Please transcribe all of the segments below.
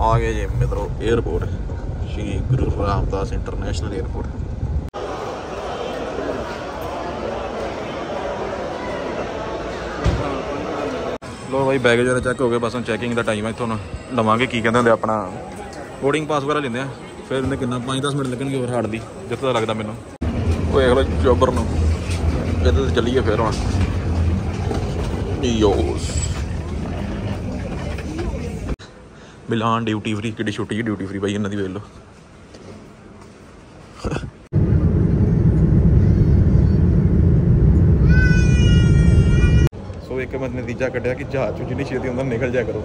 ਆ ਗਏ ਜੀ ਮਿੱਤਰੋ airport Shri Guru Ramdas International Airport ਲੋ ਭਾਈ ਬੈਗ ਜਿਹੜਾ ਚੈੱਕ ਹੋ ਗਏ, ਬਸ ਹੁਣ ਚੈਕਿੰਗ ਦਾ ਟਾਈਮ ਹੈ ਤੁਹਾਨੂੰ ਲਵਾਂਗੇ, ਕੀ ਕਹਿੰਦੇ ਹੁੰਦੇ ਆਪਣਾ। ਬੋਰਡਿੰਗ ਪਾਸ ਵਗੈਰਾ ਲੈਂਦੇ ਆ। ਫਿਰ ਇਹਨੇ ਕਿੰਨਾ 5-10 ਮਿੰਟ ਲੱਗਣਗੇ ਹੋਰ ਹਾਰਡ ਦੀ, ਜਿੱਥੇ ਦਾ ਲੱਗਦਾ ਮੈਨੂੰ। ਉਹ ਦੇਖ ਚੋਬਰ ਨੂੰ। ਇਹਦੇ ਤੇ ਚੱਲੀਏ ਫਿਰ ਹੁਣ। ਯੋਸ ਮਿਲਾਨ ਡਿਊਟੀ ਫ੍ਰੀ ਕਿੱਡੀ ਛੋਟੀ ਜਿਹੀ ਡਿਊਟੀ ਫ੍ਰੀ ਬਾਈ ਇਹਨਾਂ ਦੀ ਵੇਖ ਲਓ। ਸੋ ਇੱਕ ਮੈਂ ਨਤੀਜਾ ਕੱਢਿਆ ਕਿ ਜਹਾਜ਼ ਚੋਂ ਜਿੰਨੀ ਛੇਤੀ ਹੁੰਦਾ ਨਿਕਲ ਜਾਇਆ ਕਰੋ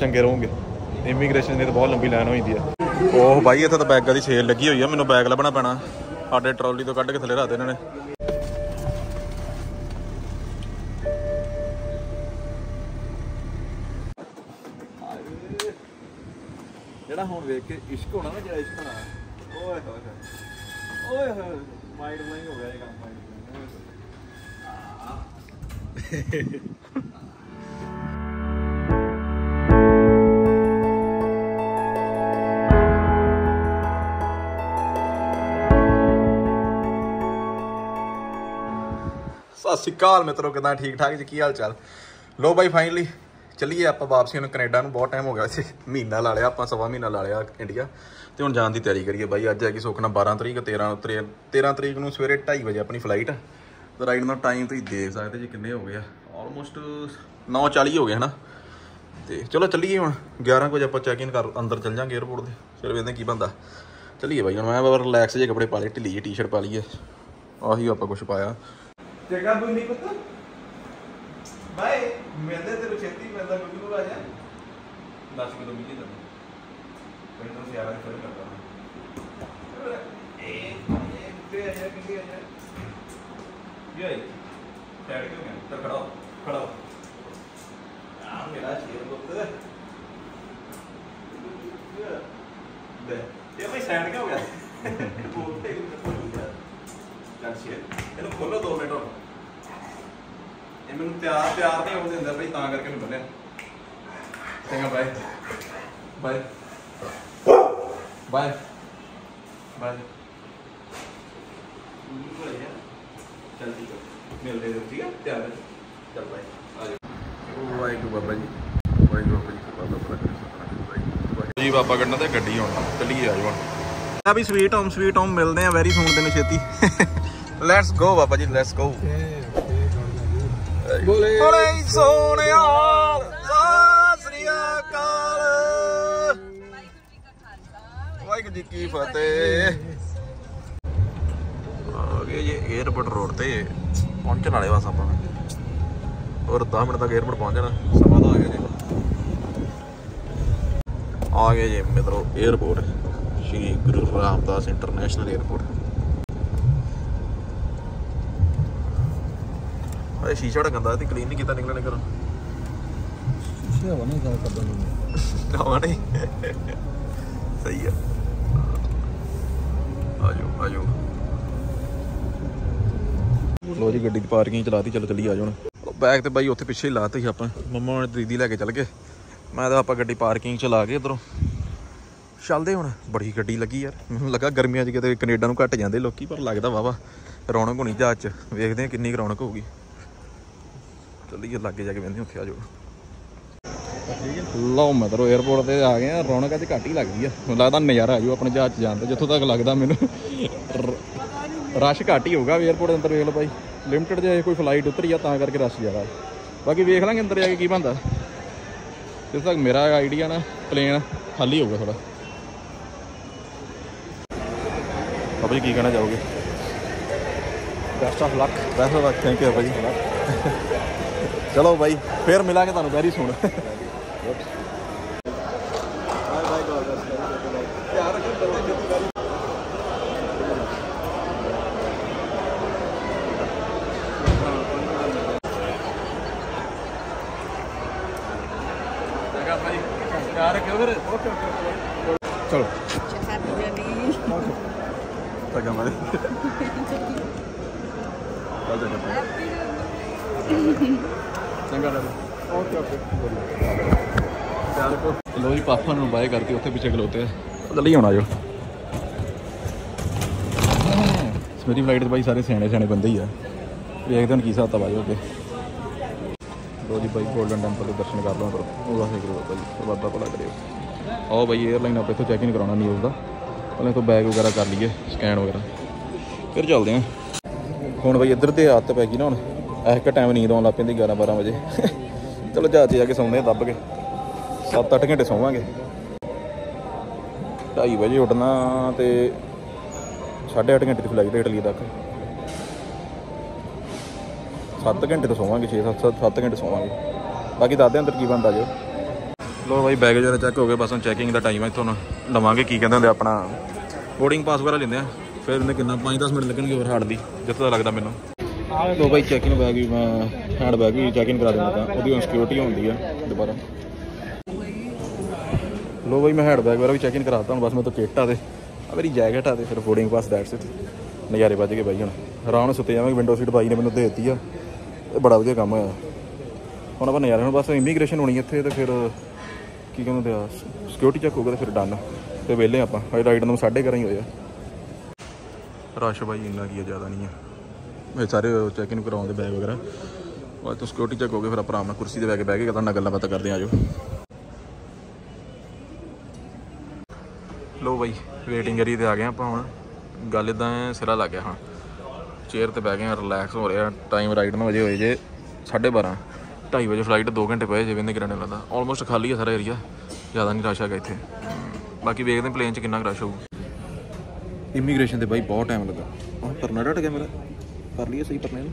ਚੰਗੇ ਰਹੋਗੇ। ਇਮੀਗ੍ਰੇਸ਼ਨ ਦੀ ਤਾਂ ਬਹੁਤ ਲੰਬੀ ਲਾਈਨ ਹੋ ਜਾਂਦੀ ਆ। ਉਹ ਬਾਈ ਇੱਥੇ ਤਾਂ ਬੈਗਾਂ ਦੀ ਸੇਲ ਲੱਗੀ ਹੋਈ ਆ ਮੈਨੂੰ ਬੈਗ ਲੱਭਣਾ ਪੈਣਾ। ਸਾਡੇ ਟਰਾਲੀ ਤੋਂ ਕੱਢ ਕੇ ਥੱਲੇ ਰੱਖਦੇ ਇਹਨਾਂ ਨੇ। ਵੇਖ ਕੇ ਇਸ਼ਕ ਹੋਣਾ ਨਾ ਜਿਹੜਾ ਇਸ਼ਕ ਹੋਣਾ। ਓਏ ਹੋਏ ਹੋਏ। ਓਏ ਹੋਏ ਮਾਈਂਡ ਬਲਾਈਂਗ ਹੋ ਗਿਆ ਇਹ ਕੰਮ ਮਾਈਂਡ ਸਤਿ ਸ਼੍ਰੀ ਅਕਾਲ ਮਿੱਤਰੋ, ਕਿਦਾਂ ਠੀਕ ਠਾਕ ਜੀ? ਕੀ ਹਾਲ ਚਾਲ? ਲੋ ਬਾਈ ਫਾਈਨਲੀ ਚੱਲੀਏ ਆਪਾਂ ਵਾਪਸੀ ਨੂੰ ਕੈਨੇਡਾ ਨੂੰ ਬਹੁਤ ਟਾਈਮ ਹੋ ਗਿਆ ਸੀ। ਮਹੀਨਾ ਲਾ ਲਿਆ ਆਪਾਂ, ਸਵਾ ਮਹੀਨਾ ਲਾ ਲਿਆ ਇੰਡੀਆ ਤੇ ਹੁਣ ਜਾਣ ਦੀ ਤਿਆਰੀ ਕਰੀਏ ਬਾਈ, ਅੱਜ ਹੈਗੀ ਸੁਖਨਾ 12 ਤਰੀਕ 13 ਤਰੀ- 13 ਤਰੀਕ ਨੂੰ ਸਵੇਰੇ 2:30 ਵਜੇ ਆਪਣੀ ਫਲਾਈਟ ਤੇ ਰਾਈਡ ਦਾ ਟਾਈਮ ਤੁਸੀਂ ਦੇਖ ਸਕਦੇ ਜੀ ਕਿੰਨੇ ਹੋ ਗਏ ਆ। ਆਲਮੋਸਟ 9:40 ਹੋ ਗਏ, ਹਨਾ? ਤੇ ਚਲੋ ਚੱਲੀਏ ਹੁਣ 11 ਕੁ ਵਜੇ ਆਪਾਂ ਚੈੱਕ ਇਨ ਕਰ, ਅੰਦਰ ਚੱਲ ਜਾਾਂਗੇ 에어ਪੋਰਟ ਦੇ ਫਿਰ ਵੇਖਦੇ ਕੀ ਬੰਦਾ ਚੱਲੀਏ ਬਾਈ, ਹੁਣ ਮੈਂ ਬਸ ਰਿਲੈਕਸ ਜੇ ਕੱਪੜੇ ਪਾ ਲਏ, ਢਿੱਲੀ ਜਿਹੀ ਟੀ-ਸ਼ਰਟ ਪਾ ਲਈਏ। ਆਹੀ ਆਪਾਂ ਕੁਝ ਪਾਇਆ। ਜਗਾ ਬੁੰਨੀ ਪੁੱਤ। ਬਾਈ ਮਿਲਦੇ ਤੇ ਛੇਤੀ ਮਿਲਦਾ ਕੋਈ ਨੂੰ ਆ ਜਾ। 10 ਕਿਲੋ ਮਿਲੀ ਤਾਂ ਪਿੰਡੋਂ ਸਿਆਰਾ ਫਿਰ ਕਰਦਾ ਇਹ ਇਹ ਤੇ ਆ ਜਾ ਕਿੰਨੀ ਆ ਜਾ? ਯੇ ਟੈਡ ਕਿਉਂ ਗਿਆ? ਤਾਂ ਖੜਾ ਖੜਾ। ਆ ਮੇਰਾ ਸ਼ੇਰ ਪੁੱਤ। ਦੇ ਇਹ ਭਾਈ ਸਾਈਡ ਕਿਉਂ ਗਿਆ? ਬੋਲਤੇ ਇਹਨੂੰ ਖੋਲੋ 2 ਮਿੰਟ ਹੁਣ। ਇਹ ਮੈਨੂੰ ਤਿਆਰ ਤਿਆਰ ਨਹੀਂ ਆਉਂਦੇ ਹੁੰਦਾ ਭਾਈ ਤਾਂ ਕਰਕੇ ਨਹੀਂ ਬੰਨਿਆ। ਚੰਗਾ ਬਾਏ ਬਾਏ ਬਾਏ ਬਾਏ ਮਿਲਦੇ ਹਾਂ ਠੀਕ ਹੈ ਚੱਲ ਬਾਏ ਆ ਜਾਓ। ਵਾਹਿਗੁਰੂ ਬਾਬਾ ਜੀ। ਵਾਹਿਗੁਰੂ ਬਾਬਾ ਜੀ ਕਿਰਪਾ ਕਰੇ ਸਤਿਨਾਮ ਜੀ। ਬਾਬਾ ਕੱਢਣਾ ਤੇ ਗੱਡੀ ਹੁਣ ਚੱਲੀਏ ਆ ਜਾਓ ਹੁਣ। ਆ ਵੀ ਸਵੀਟ ਹੋਮ ਸਵੀਟ ਹੋਮ ਮਿਲਦੇ ਆ ਵੈਰੀ ਸੂਨ ਤੈਨੂੰ ਛੇਤੀ। Let's go Baba ji let's go ਬੋਲੇ ਸੋਹਣਿਆ ਸਾਸਰੀ ਅਕਾਲ। ਵਾਹਿਗੁਰੂ ਜੀ ਕੀ ਫਤਿਹ। ਆ ਗਏ ਜੀ 에어ਪੋਰਟ ਰੋਡ ਤੇ। ਪਹੁੰਚਣ ਵਾਲੇ ਵਾਸ ਆਪਾਂ। ਔਰ 10 ਮਿੰਟ ਤੱਕ 에어ਪੋਰਟ ਪਹੁੰਚ ਜਾਣਾ ਸਮਾਂ ਤਾਂ ਆ ਗਿਆ ਜੀ। ਆ ਗਏ ਜੀ ਮਿੱਤਰੋ airport Shri Guru Ramdas International Airport ਅਰੇ ਸ਼ੀਸ਼ਾ ਗੰਦਾ ਤੇ ਕਲੀਨ ਨਹੀਂ ਕੀਤਾ ਨਿਕਲਣੇ ਕਰੋ ਸ਼ੇਵਾ ਨਹੀਂ ਕਰ ਕਰਦਾ ਨਹੀਂ ਹਵਾ ਨਹੀਂ ਸਹੀ ਆ। ਆਜੋ ਆਜੋ। ਲੋ ਜੀ ਗੱਡੀ ਦੀ ਪਾਰਕਿੰਗ ਚਲਾਤੀ ਚਲੋ ਚੱਲੀ ਆ ਜਾਣ ਬੈਗ ਤੇ ਬਾਈ ਉੱਥੇ ਪਿੱਛੇ ਹੀ ਲਾਤੇ ਸੀ ਆਪਾਂ। ਮੰਮਾ ਹੁਣ ਦੀਦੀ ਲੈ ਕੇ ਚੱਲ ਗਏ। ਮੈਂ ਤਾਂ ਆਪਾਂ ਗੱਡੀ ਪਾਰਕਿੰਗ ਚ ਲਾ ਕੇ ਇਧਰੋਂ ਚੱਲਦੇ ਹੁਣ। ਬੜੀ ਗੱਡੀ ਲੱਗੀ ਯਾਰ। ਮੈਨੂੰ ਲੱਗਾ ਗਰਮੀਆਂ 'ਚ ਕਿਤੇ ਕੈਨੇਡਾ ਨੂੰ ਘੱਟ ਜਾਂਦੇ ਲੋਕੀ ਪਰ ਲੱਗਦਾ ਵਾਵਾ ਰੌਣਕ ਹੋਣੀ ਜਹਾਜ਼ 'ਚ। ਵੇਖਦੇ ਆ ਕਿੰਨੀ ਰੌਣਕ ਹੋਊਗੀ। ਚੱਲੀਏ ਲੱਗੇ ਜਾ ਕੇ ਬੰਦੇ ਉੱਥੇ ਆ ਜਾਓ। ਲਓ ਮਦਰੋ 에어ਪੋਰਟ ਤੇ ਆ ਗਏ ਆ ਰੌਣਕ ਅੱਜ ਘੱਟ ਹੀ ਲੱਗਦੀ ਆ। ਮੈਨੂੰ ਲੱਗਦਾ ਨਜ਼ਾਰਾ ਆ ਜੂ ਆਪਣੇ ਜਹਾਜ਼ 'ਚ ਜਾਣ ਦਾ ਜਿੱਥੋਂ ਤੱਕ ਲੱਗਦਾ ਮੈਨੂੰ। ਰਸ਼ ਘੱਟ ਹੀ ਹੋਊਗਾ 에어ਪੋਰਟ ਅੰਦਰ ਵੇਖ ਲਓ ਭਾਈ। ਲਿਮਟਿਡ ਜੇ ਕੋਈ ਫਲਾਈਟ ਉਤਰੀ ਆ ਤਾਂ ਕਰਕੇ ਰਸ਼ ਜ਼ਿਆਦਾ। ਬਾਕੀ ਵੇਖ ਲਾਂਗੇ ਅੰਦਰ ਜਾ ਕੇ ਕੀ ਬਣਦਾ। ਜਿਸ ਤੱਕ ਮੇਰਾ ਆਈਡੀਆ ਨਾ ਪਲੇਨ ਖਾਲੀ ਹੋਊਗਾ ਥੋੜਾ ਬਾਬਾ ਜੀ ਕੀ ਕਹਿਣਾ ਚਾਹੋਗੇ? Best of luck best of luck thank you ਬਾਬਾ ਚਲੋ ਬਾਈ ਫੇਰ ਮਿਲਾਂਗੇ ਤੁਹਾਨੂੰ ਵੈਰੀ ਸੂਨ ਯਾਰ ਕਿਉਂ ਫਿਰ ਓਕੇ ਓਕੇ ਚਲੋ Happy journey. ਤੱਕ ਮਾਰੇ ਚੱਲ ਚੱਲ Happy journey. ਚੰਗਾ ਓਕੇ ਓਕੇ ਲੋ ਜੀ ਪਾਪਾ ਨੂੰ ਬਾਏ ਕਰਤੀ ਉੱਥੇ ਪਿੱਛੇ ਖਲੋਤੇ ਆਉਣਾ ਜੋ। ਮੇਰੀ ਫਲਾਈਟ 'ਚ ਬਾਈ ਸਾਰੇ ਸਿਆਣੇ ਸਿਆਣੇ ਬੰਦੇ ਹੀ ਆ। ਵੇਖਦੇ ਹੁਣ ਕੀ ਹਿਸਾਬ ਬਾਈ ਹੋ ਕੇ ਲੋ ਜੀ ਬਾਈ ਗੋਲਡਨ ਟੈਂਪਲ ਦੇ ਦਰਸ਼ਨ ਕਰ ਲਓ ਅੰਦਰੋਂ। ਉਹਦਾ ਸੇ ਕਰੋ ਬਾਈ ਬਾਬਾ ਭਲਾ ਕਰਿਓ। ਆਓ ਬਾਈ 에ਅਰਲਾਈਨ ਆਪਾਂ ਇੱਥੋਂ ਚੈੱਕ ਇਨ ਕਰਾਉਣਾ ਨਿਊਜ਼ ਦਾ। ਪਹਿਲਾਂ ਤੋਂ ਬੈਗ ਵਗੈਰਾ ਕਰ ਲਈਏ ਸਕੈਨ ਵਗੈਰਾ। ਫਿਰ ਚੱਲਦੇ ਹਾਂ। ਹੁਣ ਬਾਈ ਇੱਧਰ ਤੇ ਆਦਤ ਪੈ ਗਈ ਨਾ ਹੁਣ। ਐਸ ਟਾਈਮ ਨੀਂਦ ਆਉਣ ਲੱਗ ਪੈਂਦੀ 11 12 ਵਜੇ। ਚਲੋ ਜਹਾਜ਼ 'ਚ ਜਾ ਕੇ ਸੌਂਦੇ ਆ ਦੱਬ ਕੇ। 7-8 ਘੰਟੇ ਸੌਵਾਂਗੇ। 2:30 ਵਜੇ ਉੱਠਣਾ ਤੇ 8.5 ਘੰਟੇ ਦੀ ਫਲਾਈਟ ਇਟਲੀ ਤੱਕ। 7 ਘੰਟੇ ਤੋਂ ਸੌਵਾਂਗੇ 6-7 7 ਘੰਟੇ ਸੋਵਾਂਗੇ। ਬਾਕੀ ਦੱਸਦੇ ਅੰਦਰ ਕੀ ਬਣਦਾ ਜੋ। ਲੋ ਬਾਈ ਬੈਗ ਜਰਾ ਚੈੱਕ ਹੋ ਗਿਆ ਬਸ ਹੁਣ ਚੈਕਿੰਗ ਦਾ ਟਾਈਮ ਹੈ ਇੱਥੋਂ ਲਵਾਂਗੇ, ਕੀ ਕਹਿੰਦੇ ਹੁੰਦੇ ਆਪਣਾ। ਬੋਰਡਿੰਗ ਪਾਸ ਵਗੈਰਾ ਲੈਂਦੇ ਆ। ਫਿਰ ਇਹਨੇ ਕਿੰਨਾ 5-10 ਮਿੰਟ ਲੱਗਣਗੇ ਹੋਰ ਹਾਰਡ ਦੀ, ਜਿੱਥੇ ਲੱਗਦਾ ਮੈਨੂੰ। ਲੋ ਬਾਈ ਚੈਕਿੰਗ ਬੈਗ ਵੀ ਮੈਂ ਹੈਂਡ ਬੈਗ ਵੀ ਚੈਕਿੰਗ ਕਰਾ ਦਿੰਦਾ ਉਹਦੀ ਹੁਣ ਸਿਕਿਉਰਿਟੀ ਹੁੰਦੀ ਆ ਦੁਬਾਰਾ। ਲੋ ਬਾਈ, ਮੈਂ ਹੈਂਡ ਬੈਗ ਵਗੈਰਾ ਵੀ ਚੈਕਿੰਗ ਕਰਾਤਾ ਹੁਣ, ਬਸ ਮੈਂ ਤਾਂ ਕਿੱਟ ਆ ਤੇ। ਆ ਮੇਰੀ ਜੈਕਟ ਆ ਤੇ, ਫਿਰ ਬੋਰਡਿੰਗ ਪਾਸ ਦੈਟਸ ਇਟ ਨਜ਼ਾਰੇ ਵੱਜ ਗਏ ਬਾਈ ਹੁਣ। ਆਰਾਮ ਨਾਲ ਸੁੱਤੇ ਜਾਵਾਂਗੇ ਵਿੰਡੋ ਸੀਟ ਬਾਈ ਨੇ ਮੈਨੂੰ ਦੇ ਦਿੱਤੀ ਆ। ਇਹ ਬੜਾ ਵਧੀਆ ਕੰਮ ਹੋਇਆ। ਹੁਣ ਆਪਾਂ ਨਜ਼ਾਰੇ, ਹੁਣ ਬਸ ਇਮੀਗ੍ਰੇਸ਼ਨ ਹੋਣੀ ਇੱਥੇ ਤੇ ਫਿਰ ਕੀ ਕਹਿੰਦੇ ਆ ਸਿਕਿਉਰਿਟੀ ਚੈੱਕ ਹੋਊਗਾ ਤੇ ਫਿਰ ਡਨ ਤੇ ਵਿਹਲੇ ਆਪਾਂ, ਹਜੇ ਰਾਈਡ ਨੂੰ 11:30 ਹੀ ਹੋਏ ਆ। ਰਸ਼ ਬਾਈ ਇੰਨਾ ਕੀ ਆ, ਜ਼ਿਆਦਾ ਨਹੀਂ ਆ। ਇਹ ਸਾਰੇ ਚੈੱਕ ਇਨ ਕਰਾਉਂਦੇ ਬੈਗ ਵਗੈਰਾ। ਬਾਅਦ ਤੋਂ ਸਿਕਿਉਰਿਟੀ ਚੈੱਕ ਹੋ ਗਏ, ਫਿਰ ਆਪਾਂ ਆਰਾਮ ਨਾਲ ਕੁਰਸੀ ਤੇ ਬੈ ਕੇ ਬਹਿ ਕੇ ਤੁਹਾਡੇ ਨਾਲ ਗੱਲਾਂ ਬਾਤਾਂ ਕਰਦੇ ਆ ਆਜੋ ਲੋ ਬਾਈ ਵੇਟਿੰਗ ਏਰੀਆ ਤੇ ਆ ਗਏ ਆਪਾਂ ਹੁਣ। ਗੱਲ ਇਦਾਂ ਹੈ ਸਿਰਾ ਲੱਗ ਗਿਆ ਹਾਂ। ਚੇਅਰ ਤੇ ਬਹਿ ਗਏ ਆ ਰਿਲੈਕਸ ਹੋ ਰਿਹਾ ਟਾਈਮ ਰਾਈਡ 9 ਵਜੇ ਹੋਏ ਜੇ 12:30 2:30 ਵਜੇ ਫਲਾਈਟ 2 ਘੰਟੇ ਪਏ ਜੇ ਬੰਦੇ ਕਿਰਾਣੇ ਲੱਗਦਾ ਆਲਮੋਸਟ ਖਾਲੀ ਹੈ ਸਾਰਾ ਏਰੀਆ ਜ਼ਿਆਦਾ ਨਹੀਂ ਰਸ਼ ਹੈਗਾ ਇੱਥੇ। ਬਾਕੀ ਵੇਖਦੇ ਪਲੇਨ 'ਚ ਕਿੰਨਾ ਰਸ਼ ਹੋਊ। ਇਮੀਗ੍ਰੇਸ਼ਨ ਤੇ ਬਾਈ ਬਹੁਤ ਟਾਈਮ ਲੱਗਾ। ਉਹ ਪਰਨਾ ਡਟ ਗਿਆ ਮੇਰਾ। ਕਰ ਲਈਏ ਸਹੀ ਪਰਨੇ ਨੂੰ।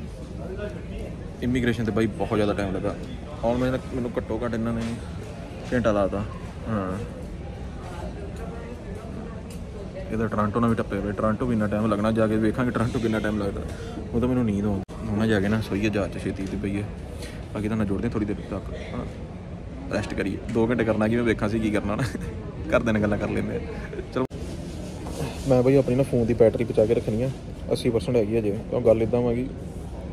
ਇਮੀਗ੍ਰੇਸ਼ਨ ਤੇ ਬਾਈ ਬਹੁਤ ਜ਼ਿਆਦਾ ਟਾਈਮ ਲੱਗਾ। ਆਲਮੋਸਟ ਮੈਨੂੰ ਘੱਟੋ ਘੱਟ ਇਹਨਾਂ ਨੇ ਘੰਟਾ ਲਾਤਾ ਹਾਂ। ਇਹਦਾ ਟੋਰਾਂਟੋ ਨਾਲ ਵੀ ਟੱਪੇ ਹੋਏ ਟੋਰਾਂਟੋ ਵੀ ਇੰਨਾ ਟਾਈਮ ਲੱਗਣਾ, ਜਾ ਕੇ ਵੇਖਾਂਗੇ ਟੋਰਾਂਟੋ ਕਿੰਨਾ ਟਾਈਮ ਲੱਗਦਾ। ਉਹ ਤਾਂ ਮੈਨੂੰ ਨੀਂਦ ਆਉਂਦੀ, ਹੁਣ ਜਾ ਕੇ ਨਾ ਸੋਈਏ ਜਹਾਜ਼ 'ਚ ਛੇਤੀ ਤੇ ਪਈਏ ਬਾਕੀ ਤਾਂ ਨਾ ਜੋੜਦੇ ਥੋੜੀ ਦੇਰ ਤੱਕ ਰੈਸਟ ਕਰੀਏ। 2 ਘੰਟੇ ਕਰਨਾ ਕੀ ਮੈਂ ਵੇਖਾਂ ਸੀ ਕੀ ਕਰਨਾ ਨਾ। ਕਰਦੇ ਨੇ ਗੱਲਾਂ ਕਰ ਲੈਂਦੇ ਆ। ਚਲੋ। ਮੈਂ ਬਈ ਆਪਣੀ ਨਾ ਫੋਨ ਦੀ ਬੈਟਰੀ ਬਚਾ ਕੇ ਰੱਖਣੀ ਆ 80% ਹੈਗੀ ਆ ਜੇ ਕਿਉਂ ਗੱਲ ਇਦਾਂ ਕਿ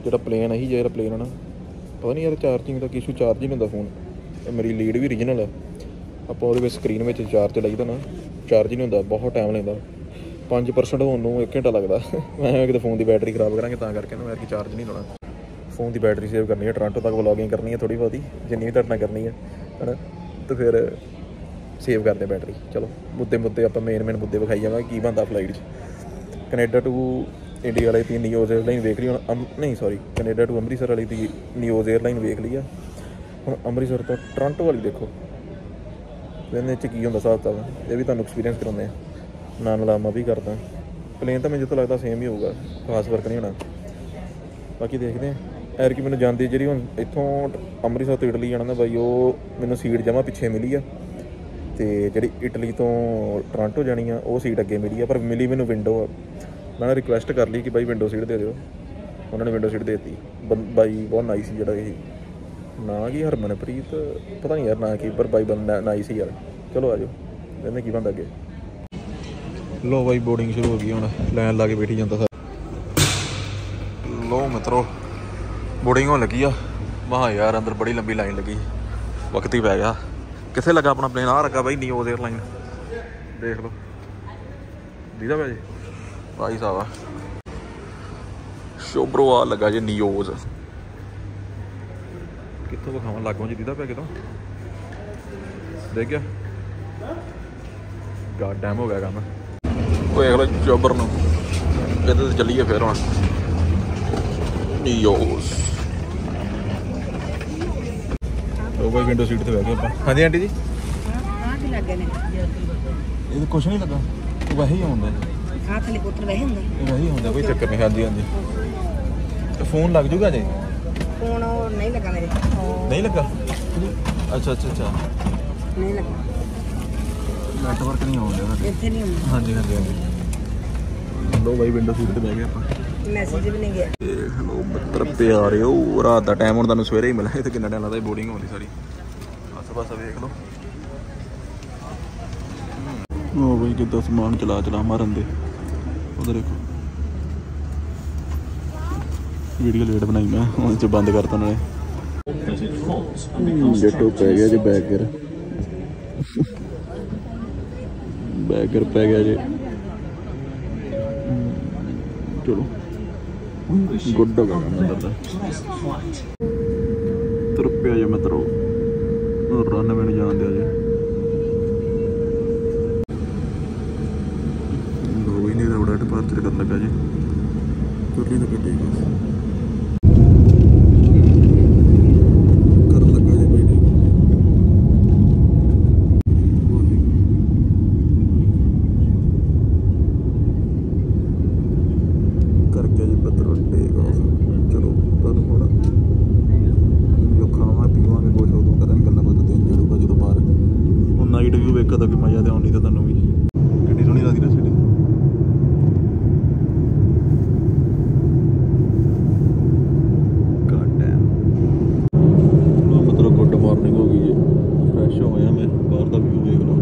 ਜਿਹੜਾ ਪਲੇਨ ਹੈ ਹੀ ਜਿਹੜਾ ਪਲੇਨ ਹੈ ਨਾ, ਪਤਾ ਨਹੀਂ ਯਾਰ ਚਾਰਜਿੰਗ ਦਾ ਕਿਸ਼ੂ ਚਾਰਜ ਹੀ ਨਹੀਂ ਹੁੰਦਾ ਫੋਨ ਮੇਰੀ ਲੀਡ ਵੀ ਰੀਜਨਲ ਹੈ ਆਪਾਂ ਉਹਦੇ ਵਿੱਚ ਸਕਰੀਨ ਵਿੱਚ ਚਾਰਜ ਲਾਈਦਾ ਨਾ। ਚਾਰਜ ਨਹੀਂ ਹੁੰਦਾ, ਬਹੁਤ ਟਾਈਮ ਲੈਂਦਾ। 5% ਹੋਣ ਨੂੰ 1 ਘੰਟਾ ਲੱਗਦਾ। ਮੈਂ ਕਿਤੇ ਫੋਨ ਦੀ ਬੈਟਰੀ ਖਰਾਬ ਕਰਾਂਗੇ, ਤਾਂ ਕਰਕੇ ਨਾ ਮੈਂ ਕਿ ਚਾਰਜ ਨਹੀਂ ਲਾਉਣਾ। ਫੋਨ ਦੀ ਬੈਟਰੀ ਸੇਵ ਕਰਨੀ ਹੈ ਟੋਰਾਂਟੋ ਤੱਕ ਵਲੌਗਿੰਗ ਕਰਨੀ ਹੈ ਥੋੜੀ ਬਹੁਤੀ, ਜਿੰਨੀ ਵੀ ਤੁਹਾਡੇ ਕਰਨੀ ਹੈ। ਹਨਾ? ਤੇ ਫਿਰ ਸੇਵ ਕਰਦੇ ਬੈਟਰੀ ਚਲੋ, ਮੁੱਦੇ ਮੁੱਦੇ ਆਪਾਂ ਮੇਨ ਮੇਨ ਮੁੱਦੇ ਵਿਖਾਈ ਜਾਵਾਂਗੇ, ਕੀ ਬੰਦਾ ਫਲਾਈਟ 'ਚ। ਕੈਨੇਡਾ ਟੂ ਇੰਡੀਆ ਵਾਲੀ ਦੀ ਨਿਊਜ਼ 에ਅਰਲਾਈਨ ਵੇਖ ਲਈ ਹੁਣ ਅਮ- ਨਹੀਂ ਸੌਰੀ ਕੈਨੇਡਾ ਟੂ ਅੰਮ੍ਰਿਤਸਰ ਵਾਲੀ ਦੀ ਨਿਊਜ਼ 에ਅਰਲਾਈਨ ਵੇਖ ਲਈ ਆ। ਹੁਣ ਅੰਮ੍ਰਿਤਸਰ ਤੋਂ ਟੋਰਾਂਟੋ ਵਾਲੀ ਦੇਖੋ। ਇਹਦੇ 'ਚ ਕੀ ਹੁੰਦਾ ਹਿਸਾਬ ਕਿਤਾਬ ਇਹ ਵੀ ਤੁਹਾਨੂੰ ਐਕਸਪੀਰੀਅੰਸ ਕਰਾਉਂਦੇ ਆ। ਨਾਲ ਨਾਲ ਵੀ ਕਰਦਾ। ਪਲੇਨ ਤਾਂ ਮੈਨੂੰ ਜਿੱਥੋਂ ਲੱਗਦਾ ਸੇਮ ਹੀ ਹੋਊਗਾ। ਖਾਸ ਫ਼ਰਕ ਨਹੀਂ ਹੋਣਾ। ਬਾਕੀ ਦੇਖਦੇ ਆ। ਐਰ ਕਿ ਮੈਨੂੰ ਜਾਂਦੀ ਜਿਹੜੀ ਹੁਣ ਇੱਥੋਂ ਅੰਮ੍ਰਿਤਸਰ ਤੋਂ ਇਟਲੀ ਜਾਣਾ ਨਾ ਬਾਈ, ਉਹ ਮੈਨੂੰ ਸੀਟ ਜਮਾ ਪਿੱਛੇ ਮਿਲੀ ਆ। ਤੇ ਜਿਹੜੀ ਇਟਲੀ ਤੋਂ ਟੋਰਾਂਟੋ ਜਾਣੀ ਆ, ਉਹ ਸੀਟ ਅੱਗੇ ਮਿਲੀ ਆ, ਪਰ ਮਿਲੀ ਮੈਨੂੰ ਵਿੰਡੋ ਆ। ਮੈਂ ਰਿਕੁਐਸਟ ਕਰ ਲਈ ਕਿ ਬਾਈ ਵਿੰਡੋ ਸੀਟ ਦੇ ਦਿਓ। ਉਹਨਾਂ ਨੇ ਵਿੰਡੋ ਸੀਟ ਦੇ ਦਿੱਤੀ। ਬੰ- ਬਾਈ ਬਹੁਤ ਨਾਈਸ ਸੀ ਜਿਹੜਾ ਇਹ ਨਾ ਕੀ ਹਰਮਨਪ੍ਰੀਤ ਪਤਾ ਨਹੀਂ ਯਾਰ ਨਾ ਕੀ, ਪਰ ਬਾਈ ਬੰਦਾ ਨਾਈਸ ਸੀ ਯਾਰ। ਚਲੋ ਆਜੋ ਇਹਨੇ ਕੀ ਬੰਦਾ ਅੱਗੇ? ਲੋ ਬਾਈ ਬੋਰਡਿੰਗ ਸ਼ੁਰੂ ਹੋ ਗਈ ਹੁਣ, ਲਾਈਨ ਲਾ ਕੇ ਬੈਠੀ ਜਾਂਦਾ ਸਰ। ਲੋ ਮਿੱਤਰੋ ਬੋਰਡਿੰਗ ਹੋਣ ਲੱਗੀ ਆ। ਵਾਹ ਯਾਰ ਅੰਦਰ ਬੜੀ ਲੰਬੀ ਲਾਈਨ ਲੱਗੀ, ਵਕਤ ਹੀ ਪੈ ਗਿਆ। ਕਿੱਥੇ ਲੱਗਾ ਆਪਣਾ ਪਲੇਨ ਆ ਰੱਖਾ ਬਾਈ ਨਿਓਜ਼ 에ਅਰਲਾਈਨ ਦੇਖ ਲਓ। ਦੀਦਾ ਭਾਜੀ ਭਾਈ ਸਾਹਿਬ ਸ਼ੋਬਰੋ ਆ ਲੱਗਾ ਜੇ ਨਿਓਜ਼ ਕਿੱਥੋਂ ਵਿਖਾਵਾਂ? ਲਾਗੋਂ ਜੀ ਦੀਦਾ ਪਿਆ ਕਿਤੋਂ? ਦੇਖ ਗਿਆ। ਗਾਡ ਡੈਮ ਹੋ ਗਿਆ ਕੰਮ। ਉਹ ਦੇਖ ਚੋਬਰ ਨੂੰ। ਇਹਦੇ ਤੇ ਚੱਲੀਏ ਫੇਰ ਹੁਣ। ਨਿਓਜ਼ ਲੋ ਬਾਈ ਵਿੰਡੋ ਸੀਟ ਤੇ ਬਹਿ ਗਏ ਆਪਾਂ। ਹਾਂਜੀ ਆਂਟੀ ਜੀ। ਆਹ ਕੀ ਲੱਗੇ ਨੇ ਇਹ ਤਾਂ ਕੁਝ ਨਹੀਂ ਲੱਗਾ। ਉਹ ਵਹੀ ਆਉਂਦਾ ਆਹ ਥਲੇ ਪੁੱਤਰ ਵਹਿ ਹੁੰਦਾ। ਵਹੀ ਆਉਂਦਾ ਕੋਈ ਚੱਕਰ ਨਹੀਂ। ਹਾਂਜੀ ਹਾਂਜੀ। ਫੋਨ ਲੱਗ ਜੂਗਾ ਜੇ। ਫੋਨ ਉਹ ਨਹੀਂ ਲੱਗਾ ਮੇਰੇ। ਨਹੀਂ ਲੱਗਾ? ਅੱਛਾ ਅੱਛਾ ਅੱਛਾ। ਨਹੀਂ ਲੱਗਾ। ਨੈਟਵਰਕ ਨਹੀਂ ਆਉਂਦਾ ਇੱਥੇ ਨਹੀਂ ਹੁੰਦਾ ਹਾਂਜੀ ਹਾਂਜੀ ਹਾਂਜੀ। ਲੋ ਬਾਈ ਵਿੰਡੋ ਸੀਟ ਤੇ ਬਹਿ ਗਏ ਆਪਾਂ। ਮੈਸੇਜ ਵੀ ਨਹੀਂ ਗਿਆ। ਦੇਖ ਲੋ ਮਿੱਤਰ ਪਿਆਰਿਓ ਰਾਤ ਦਾ ਟਾਈਮ ਹੁਣ ਤੁਹਾਨੂੰ ਸਵੇਰੇ ਹੀ ਮਿਲਿਆ। ਤੇ ਕਿੰਨਾ ਟਾਈਮ ਲੱਗਦਾ ਬੋਰਡਿੰਗ ਹੋਣੀ ਸਾਰੀ। ਆਸ ਪਾਸ ਵੇਖ ਲਓ। ਉਹ ਬਈ ਕਿੱਦਾਂ ਸਮਾਨ ਚਲਾ ਚਲਾ ਮਾਰਨ ਦੇ। ਉਧਰ ਦੇਖੋ। ਵੀਡੀਓ ਲੇਟ ਬਣਾਈ ਮੈਂ, ਹੁਣ ਚ ਬੰਦ ਕਰਤਾ ਉਹਨਾਂ ਨੇ। ਜੱਟੋ ਪੈ ਗਿਆ ਜੇ ਬੈਗ ਕਰ ਬੈਗਰ ਪੈ ਗਿਆ ਜੇ। ਚਲੋ। ਗੁੱਡ ਹੋ ਗਿਆ ਕੰਮ ਅੰਦਰ ਦਾ ਤੁਰ ਪਿਆ ਜੇ ਰਨ ਮੈਨੂੰ ਜਾਣ ਦਿਆ ਜੇ। ਲੋਈ ਨੇ ਰੋੜਾ ਡਿਪਾਰਚਰ ਕਰਨ ਲੱਗਾ ਜੀ। ਤੁਰਲੀ ਤਾਂ ਠੀਕ ਹੈ ਕਰਨ ਲੱਗਾ ਜੀ ਬੇਟੇ ਕਰਕੇ ਜੀ ਪੱਤਰ ਟੇਕ ਆਫ ਚਲੋ ਤੁਹਾਨੂੰ ਹੁਣ ਜੋ ਖਾਵਾਂ ਪੀਵਾਂਗੇ ਕੁਝ ਉਦੋਂ ਕਰਾਂਗੇ ਗੱਲਾਂ ਬਾਤਾਂ ਦਿਨ ਚੜੂਗਾ ਜਦੋਂ ਬਾਹਰ ਹੁਣ ਨਾਈਟ ਵਿਊ ਵੇਖਾ ਤਾਂ ਵੀ ਮਜ਼ਾ ਤੇ ਆਉਣੀ ਤਾਂ ਤੁਹਾਨੂੰ ਵੀ ਕਿੰਨੀ ਸੋਹਣੀ ਲੱਗਦੀ ਨਾ ਸਿਟੀ ਗॉड ਡੈਮ ਲੋ ਮਤਲਬ ਗੁੱਡ ਮਾਰਨਿੰਗ ਹੋ ਗਈ ਜੀ ਫਰੈਸ਼ ਹੋ ਗਿਆ ਮੈਂ ਬਾਹਰ ਦਾ ਵਿਊ ਵੇਖ ਲਓ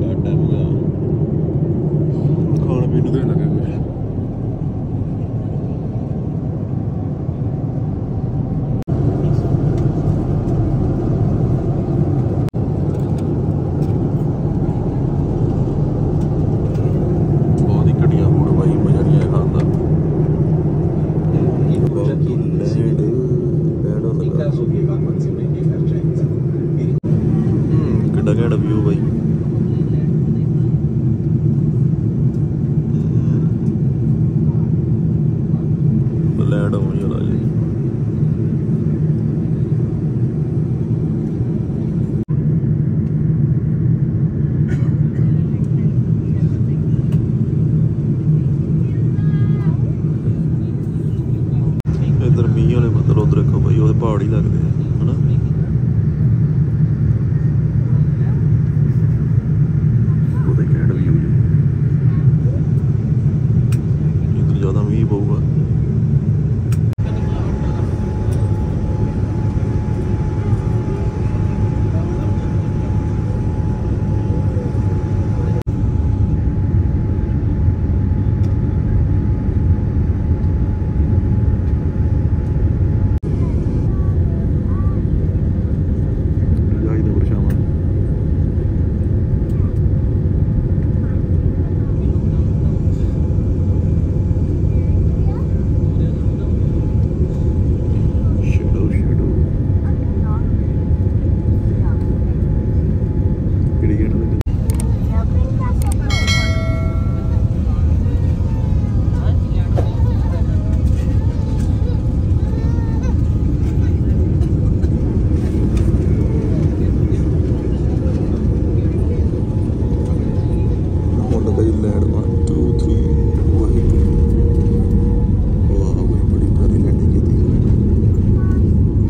ਗॉड ਡੈਮ ਹੋ ਗਿਆ ਖਾਣ ਪੀਣ ਨੂੰ ਦੇਣ ਲੱਗੇ ਕੁਛ ਬਹੁਤ ਹੀ ਘਟੀਆ ਫੂਡ ਬਾਈ ਮਜ਼ਾ ਨਹੀਂ ਆਇਆ ਖਾਣ ਦਾ ਹੂੰ ਕਿੱਡਾ ਘੈਂਟ ਵਿਊ ਬਾਈ ਲੈਂਡ ਹੋ ਜਲਾ ਜੀ ਇਧਰ ਮੀਂਹ ਵਾਲੇ ਬੱਦਲ ਉਧਰ ਦੇਖੋ ਬਾਈ ਉਹਦੇ ਪਹਾੜ ਹੀ ਲੱਗਦੇ ਆ ਹਨਾ ਉਹਦੇ ਘੈਂਟ ਵਿਊ ਜੀ ਇਧਰ ਜ਼ਿਆਦਾ ਮੀਂਹ ਪਊਗਾ ਜਾਈ ਦੇ ਪਰਛਾਵਾਂ ਸ਼ੈਡੋ ਸ਼ੈਡੋ ਕਿਹੜੀ ਗੇਟ ਦੇ ਹੁਣ ਲੱਗਾ ਜੀ ਲੈਂਡ 1 2 3 ਵਾਹੀ ਵਾਹ ਬਈ ਬੜੀ ਪਿਆਰੀ ਲੈਂਡਿੰਗ ਕੀਤੀ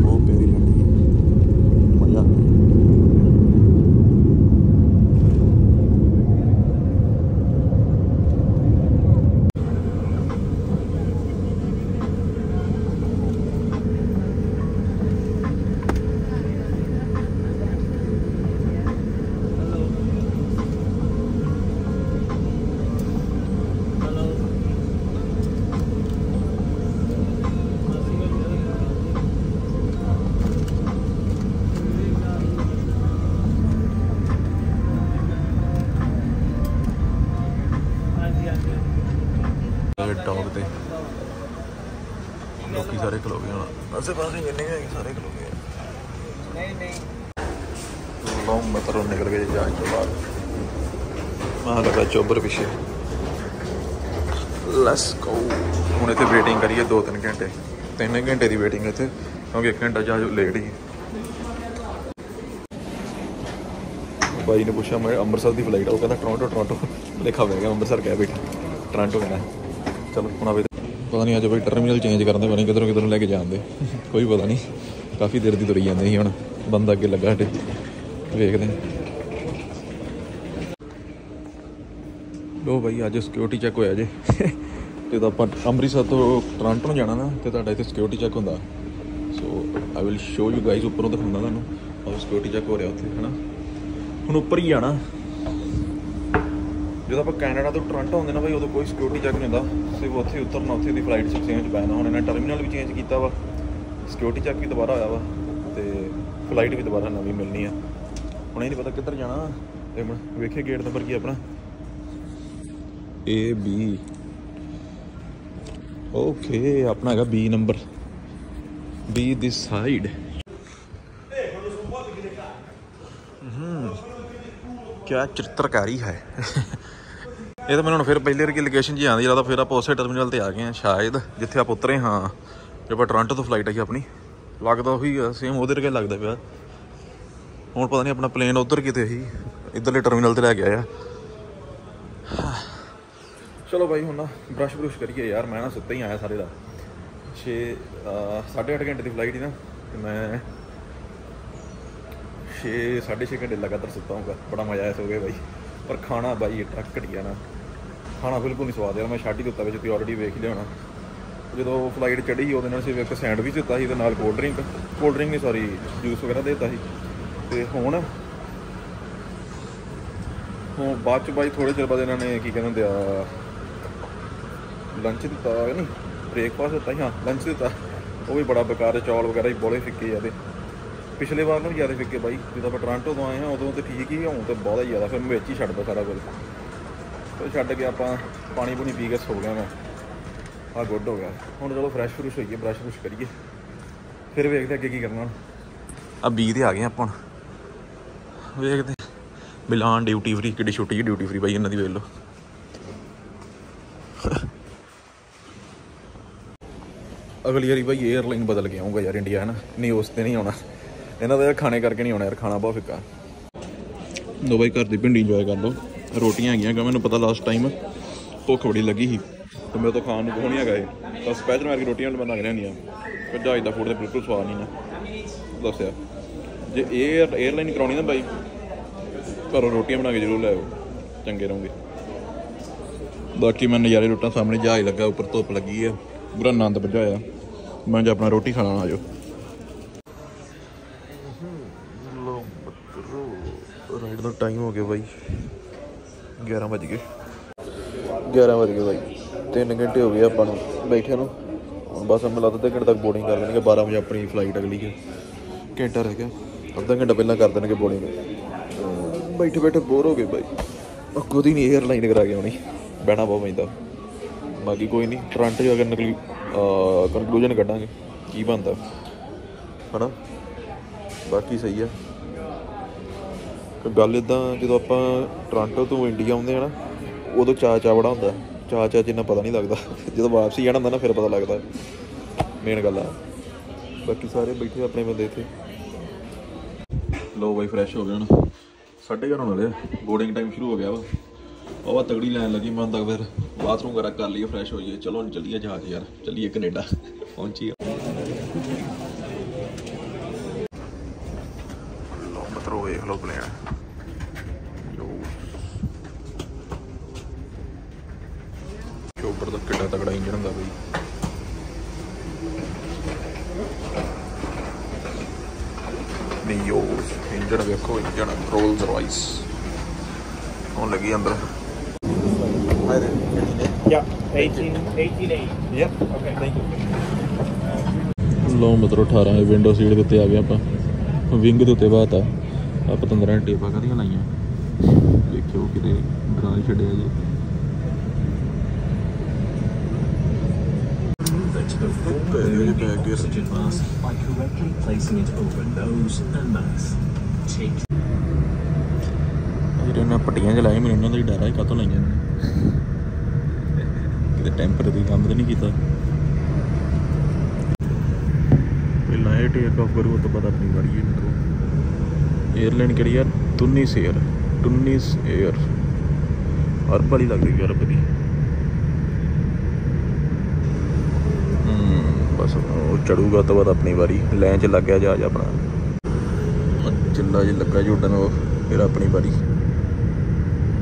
ਬਹੁਤ ਪਿਆਰੀ ਲੈਂਡਿੰਗ ਮਜ਼ਾ ਆ ਗਿਆ ਇਹ ਟੌਪ ਤੇ ਲੋਕੀ ਸਾਰੇ ਖਲੋ ਗਏ ਹੁਣ ਆਸੇ ਪਾਸੇ ਜਿੰਨੇ ਵੀ ਹੈਗੇ ਸਾਰੇ ਖਲੋ ਗਏ ਨਹੀਂ ਨਹੀਂ ਲੋ ਮਤਰੋਂ ਨਿਕਲ ਗਏ ਜਹਾਜ਼ ਤੋਂ ਬਾਹਰ ਮਾਹ ਲੱਗਾ ਚੋਬਰ ਪਿੱਛੇ ਲੈਟਸ ਗੋ ਹੁਣ ਇੱਥੇ ਵੇਟਿੰਗ ਕਰੀਏ 2-3 ਘੰਟੇ 3 ਘੰਟੇ ਦੀ ਵੇਟਿੰਗ ਇੱਥੇ ਕਿਉਂਕਿ 1 ਘੰਟਾ ਜਹਾਜ਼ ਲੇਟ ਹੀ ਬਾਈ ਨੇ ਪੁੱਛਿਆ ਮੈਂ ਅੰਮ੍ਰਿਤਸਰ ਦੀ ਫਲਾਈਟ ਆ ਉਹ ਕਹਿੰਦਾ ਟੋਰਾਂਟੋ ਟੋਰਾਂਟੋ ਲਿਖਾ ਹੋਇਆ ਗਿਆ ਅੰਮ੍ਰਿਤਸਰ ਕਹਿ ਬੈਠਾ ਟੋਰਾਂਟੋ ਕਹਿੰਦਾ ਚਲੋ ਹੁਣ ਆਵੇ ਪਤਾ ਨਹੀਂ ਅੱਜ ਬਈ ਟਰਮੀਨਲ ਚੇਂਜ ਕਰਨ ਦੇ ਬਣੇ, ਕਿਧਰੋਂ ਕਿਧਰੋਂ ਲੈ ਕੇ ਜਾਂਦੇ ਕੋਈ ਪਤਾ ਨਹੀਂ। ਕਾਫੀ ਦੇਰ ਦੀ ਤੁਰੀ ਜਾਂਦੇ ਸੀ ਹੁਣ। ਬੰਦਾ ਅੱਗੇ ਲੱਗਾ ਸਾਡੇ। ਵੇਖਦੇ ਹਾਂ। ਲੋ ਭਾਈ ਅੱਜ ਸਿਕਿਉਰਿਟੀ ਚੈੱਕ ਹੋਇਆ ਜੇ। ਜਦੋਂ ਆਪਾਂ ਅੰਮ੍ਰਿਤਸਰ ਤੋਂ ਟੋਰਾਂਟੋ ਨੂੰ ਜਾਣਾ ਨਾ, ਤੇ ਤੁਹਾਡਾ ਇੱਥੇ ਸਿਕਿਉਰਿਟੀ ਚੈੱਕ ਹੁੰਦਾ। So I will show you guys ਉੱਪਰੋਂ ਦਿਖਾਉਂਦਾ ਤੁਹਾਨੂੰ। ਆਹ ਸਿਕਿਉਰਿਟੀ ਚੈੱਕ ਹੋ ਰਿਹਾ ਉੱਥੇ, ਹਨਾ? ਹੁਣ ਉੱਪਰ ਹੀ ਜਾਣਾ। ਜਦੋਂ ਆਪਾਂ ਕੈਨੇਡਾ ਤੋਂ ਟੋਰਾਂਟੋ ਆਉਂਦੇ ਨਾ ਭਾਈ ਉਦੋਂ ਕੋਈ ਸਿਕਿਉਰਿਟੀ ਚੈੱਕ ਨਹੀਂ ਹੁੰਦਾ। ਸਿਰਫ ਉੱਥੇ ਉਤਰਨਾ, ਉੱਥੇ ਦੀ ਫਲਾਈਟ ਐਕਸਚੇਂਜ ਪੈਣਾ। ਹੁਣ ਇਹਨਾਂ ਟਰਮੀਨਲ ਵੀ ਚੇਂਜ ਕੀਤਾ ਵਾ। ਸਿਕਿਉਰਿਟੀ ਚੈੱਕ ਵੀ ਦੁਬਾਰਾ ਹੋਇਆ ਵਾ ਤੇ ਫਲਾਈਟ ਵੀ ਦੁਬਾਰਾ ਨਵੀਂ ਮਿਲਣੀ ਆ। ਹੁਣ ਇਹ ਨਹੀਂ ਪਤਾ ਕਿੱਧਰ ਜਾਣਾ। ਤੇ ਹੁਣ ਵੇਖੇ ਗੇਟ ਨੰਬਰ ਕੀ ਆਪਣਾ। ਏ ਬੀ ਓਕੇ ਆਪਣਾ ਹੈਗਾ B number B this side ਕਿਆ ਚਿੱਤਰਕਾਰੀ ਹੈ। ਇਹ ਤਾਂ ਮੈਨੂੰ ਹੁਣ ਫਿਰ ਪਹਿਲੇ ਵਰਗੀ ਲੋਕੇਸ਼ਨ ਜੀ ਆਉਂਦੀ, ਲੱਗਦਾ ਫਿਰ ਆਪਾਂ ਉਸੇ ਟਰਮੀਨਲ ਤੇ ਆ ਗਏ ਆ ਸ਼ਾਇਦ, ਜਿੱਥੇ ਆਪਾਂ ਉਤਰੇ ਹਾਂ। ਜੇ ਆਪਾਂ ਟੋਰਾਂਟੋ ਤੋਂ ਫਲਾਈਟ ਆਈ ਆਪਣੀ, ਲੱਗਦਾ ਉਹੀ ਆ ਸੇਮ ਉਹਦੇ ਵਰਗੇ ਲੱਗਦਾ ਪਿਆ। ਹੁਣ ਪਤਾ ਨਹੀਂ ਆਪਣਾ ਪਲੇਨ ਉਧਰ ਕਿਤੇ ਸੀ, ਇਧਰਲੇ ਟਰਮੀਨਲ ਤੇ ਲੈ ਕੇ ਆਇਆ ਚਲੋ ਬਾਈ, ਹੁਣ ਨਾ ਬ੍ਰਸ਼ ਬਰੁਸ਼ ਕਰੀਏ ਯਾਰ, ਮੈਂ ਨਾ ਸੁੱਤਾ ਹੀ ਆਇਆ ਸਾਰੇ ਦਾ। 6 8.5 ਘੰਟੇ ਦੀ ਫਲਾਈਟ ਹੀ ਨਾ, ਤੇ ਮੈਂ 6 6.5 ਘੰਟੇ ਲਗਾਤਾਰ ਸੁੱਤਾ ਹੂੰਗਾ ਬੜਾ ਮਜ਼ਾ ਆਇਆ ਸੋ ਗਏ ਬਾਈ। ਪਰ ਖਾਣਾ ਬਾਈ ਟਰੱਕ ਘਟਿਆ ਨਾ। ਖਾਣਾ ਬਿਲਕੁਲ ਨਹੀਂ ਸਵਾਦ ਯਾਰ ਮੈਂ ਛੱਡ ਹੀ ਦਿੱਤਾ ਵਿੱਚ ਤੁਸੀਂ ਆਲਰੇਡੀ ਵੇਖ ਲਿਆ ਹੋਣਾ। ਜਦੋਂ ਫਲਾਈਟ ਚੜੀ ਸੀ ਉਹਦੇ ਨਾਲ ਸਿਰਫ ਇੱਕ ਸੈਂਡਵਿਚ ਦਿੱਤਾ ਸੀ ਤੇ ਨਾਲ ਕੋਲਡ ਡਰਿੰਕ ਕੋਲਡ ਡਰਿੰਕ ਨਹੀਂ ਸੌਰੀ ਜੂਸ ਵਗੈਰਾ ਦਿੱਤਾ ਸੀ। ਤੇ ਹੁਣ ਹੁਣ ਬਾਅਦ ਚ ਬਾਈ ਥੋੜੇ ਚਿਰ ਬਾਅਦ ਇਹਨਾਂ ਨੇ ਕੀ ਕਹਿੰਦੇ ਹੁੰਦੇ ਆ ਲੰਚ ਦਿੱਤਾ ਨਹੀਂ ਬ੍ਰੇਕਫਾਸਟ ਦਿੱਤਾ ਸੀ, ਹਾਂ ਲੰਚ ਦਿੱਤਾ। ਉਹ ਵੀ ਬੜਾ ਬੇਕਾਰ ਹੈ, ਚੌਲ ਵਗੈਰਾ ਹੀ ਬੋਲੇ ਫਿੱਕੇ ਆ ਪਿਛਲੇ ਵਾਰ ਨਾਲੋਂ ਜ਼ਿਆਦਾ ਫਿੱਕੇ ਬਾਈ ਜਦੋਂ ਆਪਾਂ ਟੋਰਾਂਟੋ ਤੋਂ ਆਏ ਹਾਂ ਉਦੋਂ ਤੇ ਠੀਕ ਹੀ ਹੁਣ ਤੇ ਬਹੁਤ ਹੀ ਜ਼ਿਆਦਾ ਫਿਰ ਮੈਂ ਵਿੱਚ ਹੀ ਛੱਡਦਾ ਸਾਰਾ ਕੁਝ ਤੇ ਛੱਡ ਕੇ ਆਪਾਂ ਪਾਣੀ ਪੂਣੀ ਪੀ ਕੇ ਸੋ ਗਿਆ ਮੈਂ ਆ ਗੁੱਡ ਹੋ ਗਿਆ। ਹੁਣ ਚਲੋ ਫਰੈਸ਼ ਫਰੂਸ਼ ਹੋਈਏ ਬ੍ਰਸ਼ ਬਰੁਸ਼ ਕਰੀਏ। ਫਿਰ ਵੇਖਦੇ ਅੱਗੇ ਕੀ ਕਰਨਾ ਆ ਬੀ ਤੇ ਆ ਗਏ ਆਪਾਂ ਹੁਣ। ਵੇਖਦੇ ਮਿਲਾਨ ਡਿਊਟੀ ਫਰੀ ਕਿੱਡੀ ਛੁੱਟੀ ਜਿਹੀ ਡਿਊਟੀ ਫਰੀ ਬਾਈ ਇਹਨਾਂ ਦੀ ਵੇਖ ਲਓ। ਅਗਲੀ ਵਾਰੀ ਬਾਈ 에ਅਰਲਾਈਨ ਬਦਲ ਕੇ ਆਉਂਗਾ ਯਾਰ ਇੰਡੀਆ ਹਨਾ? ਨਹੀਂ, ਉਸ ਤੇ ਨਹੀਂ ਆਉਣਾ। ਇਹਨਾਂ ਦਾ ਯਾਰ ਖਾਣੇ ਕਰਕੇ ਨਹੀਂ ਆਉਣਾ ਯਾਰ, ਖਾਣਾ ਬਹੁਤ ਫਿੱਕਾ। ਲੋ ਬਾਈ ਘਰ ਦੀ ਭਿੰਡੀ ਇੰਜੋਏ ਕਰ ਲਓ। ਰੋਟੀਆਂ ਹੈਗੀਆਂ ਕਿ ਮੈਨੂੰ ਪਤਾ ਲਾਸਟ ਟਾਈਮ ਭੁੱਖ ਬੜੀ ਲੱਗੀ ਸੀ ਤੇ ਮੇਰੇ ਤੋਂ ਖਾਣ ਨੂੰ ਕੋਹ ਨਹੀਂ ਹੈਗਾ ਇਹ। ਤਾਂ ਸਪੈਸ਼ਲ ਮਾਰ ਕੇ ਰੋਟੀਆਂ ਬਣਾ ਕੇ ਲਿਆਉਂਦੀਆਂ ਪਰ ਜਹਾਜ਼ ਦਾ ਫੂਡ ਤੇ ਬਿਲਕੁਲ ਸਵਾਦ ਨਹੀਂ ਨਾ। ਦੱਸਿਆ ਜੇ 에ਅਰ 에ਅਰਲਾਈਨ ਕਰਾਉਣੀ ਨਾ ਬਾਈ, ਘਰੋਂ ਰੋਟੀਆਂ ਬਣਾ ਕੇ ਜ਼ਰੂਰ ਲੈ ਆਓ। ਚੰਗੇ ਰਹੋਗੇ। ਬਾਕੀ ਮੈਂ ਨਜ਼ਾਰੇ ਲੁੱਟਾਂ ਸਾਹਮਣੇ ਜਹਾਜ਼ ਲੱਗਾ, ਉੱਪਰ ਧੁੱਪ ਲੱਗੀ ਹੈ ਪੂਰਾ ਆਨੰਦ ਵਜਾਇਆ ਮੈਂ ਜੇ ਆਪਣਾ ਰੋਟੀ ਖਾਣਾ ਆ ਜਾਓ ਲੋ ਰਾਈਡ ਦਾ ਟਾਈਮ ਹੋ ਗਿਆ ਬਾਈ। 11 ਵਜ ਗਏ। 11 ਵਜ ਗਏ ਬਾਈ। 3 ਘੰਟੇ ਹੋ ਗਏ ਆਪਾਂ ਨੂੰ ਬੈਠੇ ਨੂੰ। ਹੁਣ ਬਸ ਮੈਨੂੰ ਲੱਗਦਾ ਅੱਧੇ ਘੰਟੇ ਤੱਕ ਬੋਰਡਿੰਗ ਕਰ ਦੇਣਗੇ 12 ਵਜੇ ਆਪਣੀ ਫਲਾਈਟ ਅਗਲੀ ਹੈ। ਘੰਟਾ ਰਹਿ ਗਿਆ ਅੱਧਾ ਘੰਟਾ ਪਹਿਲਾਂ ਕਰ ਦੇਣਗੇ ਬੋਰਡਿੰਗ ਬੈਠੇ ਬੈਠੇ ਬੋਰ ਹੋ ਗਏ ਬਾਈ। ਅੱਗੋਂ ਦੀ ਨਹੀਂ 에ਅਰਲਾਈਨ ਕਰਾ ਕੇ ਆਉਣੀ। ਬਹਿਣਾ ਬਹੁਤ ਪੈਂਦਾ। ਬਾਕੀ ਕੋਈ ਨਹੀਂ ਟੋਰਾਂਟੋ ਜਾ ਕੇ ਨਿਕਲੀ ਕਨਕਲੂਜਨ ਕੱਢਾਂਗੇ। ਕੀ ਬਣਦਾ। ਹਨਾ? ਬਾਕੀ ਸਹੀ ਆ। ਗੱਲ ਇਦਾਂ ਜਦੋਂ ਆਪਾਂ ਟੋਰਾਂਟੋ ਤੋਂ ਇੰਡੀਆ ਆਉਂਦੇ ਆ ਨਾ, ਉਦੋਂ ਚਾਅ ਚਾਅ ਬੜਾ ਹੁੰਦਾ। ਚਾਅ ਚਾਅ 'ਚ ਇੰਨਾ ਪਤਾ ਨਹੀਂ ਲੱਗਦਾ। ਜਦੋਂ ਵਾਪਸੀ ਜਾਣਾ ਹੁੰਦਾ ਨਾ, ਫਿਰ ਪਤਾ ਲੱਗਦਾ। ਮੇਨ ਗੱਲ ਆ। ਬਾਕੀ ਸਾਰੇ ਬੈਠੇ ਆਪਣੇ ਬੰਦੇ ਇੱਥੇ। ਲੋ ਬਾਈ ਫਰੈਸ਼ ਹੋ ਗਏ ਹੁਣ। ਸਾਢੇ ਘਰ ਹੋਣ ਵਾਲੇ ਬੋਰਡਿੰਗ ਟਾਈਮ ਸ਼ੁਰੂ ਹੋ ਗਿਆ ਵਾ। ਉਹ ਵਾ ਤਗੜੀ ਲੈਣ ਲੱਗੀ ਮਨ ਤੱਕ ਫਿਰ। ਬਾਥਰੂਮ ਵਗੈਰਾ ਕਰ ਲਈਏ ਫਰੈਸ਼ ਹੋ ਜਾਈਏ ਚਲੋ ਹੁਣ ਚੱਲੀਏ ਜਹਾਜ਼ ਯਾਰ। ਚੱਲੀਏ ਕੈਨੇਡਾ। ਪਹੁੰਚੀਏ ਲੋ ਮਤਰੋ ਵੇਖ ਲੋ ਪਲੇਨ ਜੋ ਚੋਪਰ ਦਾ ਕਿੱਡਾ ਤਗੜਾ ਇੰਜਨ ਹੁੰਦਾ ਬਈ ਨਿਓਸ ਇੰਜਨ ਵੇਖੋ ਇੰਜਨ ਰੋਲਸ ਰਾਈਸ ਹੁਣ ਲੱਗੀ ਅੰਦਰ। Yeah, 18, 1880. Yup Okay. Thank you ਲੋ ਮਤਲਬ 18 ਹੈ ਵਿੰਡੋ ਸੀਟ ਦੇ ਉੱਤੇ ਆ ਗਏ ਆਪਾਂ। ਵਿੰਗ ਦੇ ਉੱਤੇ ਬਾਤ ਆ। ਆ ਪਤੰਦਰਾਂ ਟੇਪਾਂ ਕਾਹਦੀਆਂ ਲਾਈਆਂ। ਦੇਖਿਓ ਕਿਤੇ ਹੀ ਛੱਡਿਆ ਜੀ। Really bad oxygen mask by correctly placing it over nose and mouth. Take ਜਿਹੜੇ ਮੈਨੂੰ ਉਹਨਾਂ ਕਿਹੜੀ ਯਾਰ ਟੁਨੀਸ 에ਅਰ ਯਾਰ ਬੜੀ ਬਸ ਉਹ ਚੜੂਗਾ ਤੋਂ ਬਾਅਦ ਆਪਣੀ ਵਾਰੀ ਲੈਣ ਚ ਲੱਗ ਗਿਆ ਜਹਾਜ਼ ਆਪਣਾ। ਉਹ ਚਿੱਲਾ ਜਿਹਾ ਲੱਗਾ ਜੁੜਨ ਉਹ ਫਿਰ ਆਪਣੀ ਵਾਰੀ।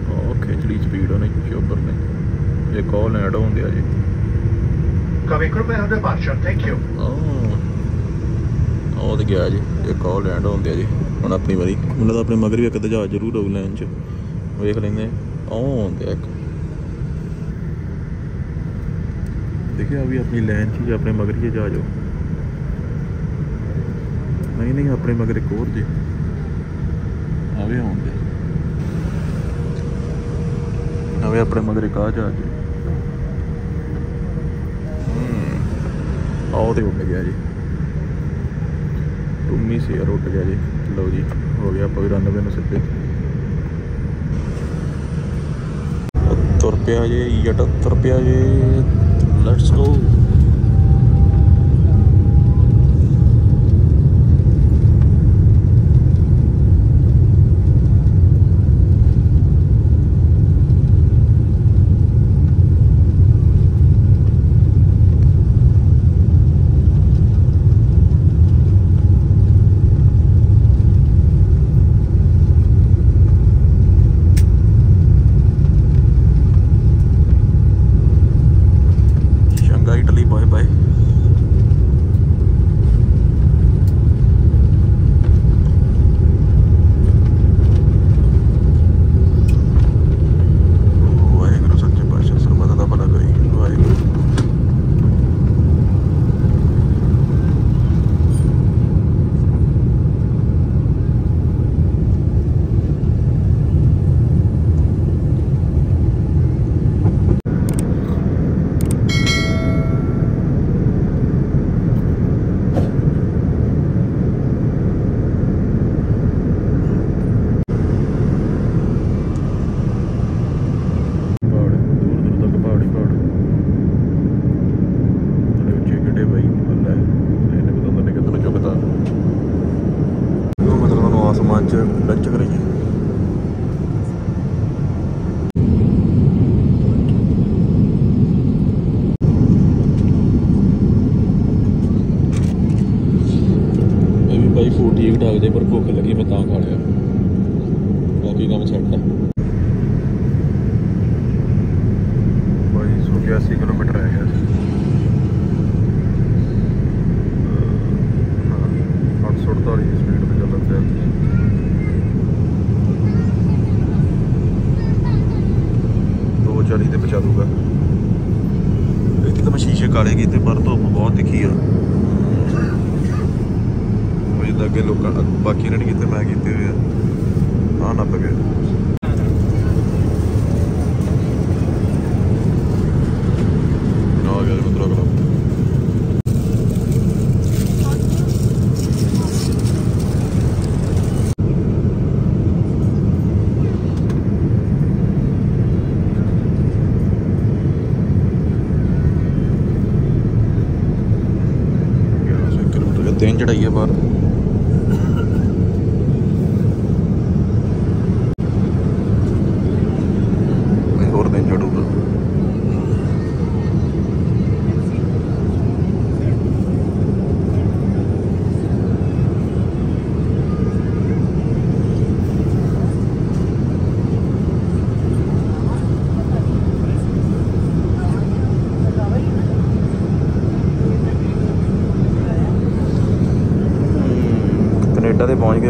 ਉਹ ਖਿਚੜੀ ਸਪੀਡ ਉਹਨੇ ਚੋਬਰ ਨੇ ਇਹ ਕਾਲ ਐਡ ਹੁੰਦੇ ਆ ਜੀ। Coming prepare departure, thank you. ਉਹ ਉਹ ਤੇ ਗਿਆ ਜੀ ਇਹ ਕਾਲ ਐਡ ਹੁੰਦੇ ਆ ਜੀ ਹੁਣ ਆਪਣੀ ਵਾਰੀ। ਉਹਨਾਂ ਦਾ ਆਪਣੇ ਮਗਰ ਵੀ ਇੱਕ ਤੇ ਜਹਾਜ਼ ਜ਼ਰੂਰ ਹੋਊ ਲਾਈਨ 'ਚ। ਵੇਖ ਲੈਂਦੇ ਉਹ ਹੁੰਦੇ ਆ ਇੱਕ। देखिए अभी अपनी लाइन थी अपने मगर के जा जाओ नहीं नहीं अपने मगर एक और जी ਆਵੇ ਆਉਂਦੇ ਨਵੇਂ ਆਪਣੇ ਮਗਰ ਕਾ ਜਾ। ਜੀ ਆਉ ਤੇ ਉੱਡ ਗਿਆ ਜੀ। ਟੁੰਮੀ ਸੇਰ ਉੱਡ ਗਿਆ ਜੀ। ਲਓ ਜੀ, ਹੋ ਗਿਆ ਆਪਾਂ 92 ਨੂੰ ਸਿੱਧੇ। ਤੁਰ ਪਿਆ ਜੀ 78 ਪਿਆ ਜੀ। Let's go. ਅੱਗੇ ਲੋਕਾਂ ਬਾਕੀ ਇਹਨਾਂ ਨੇ ਕੀਤੇ ਮੈਂ ਕੀਤੇ ਹੋਏ ਆ। ਨਾ ਨਾ ਪਗੇ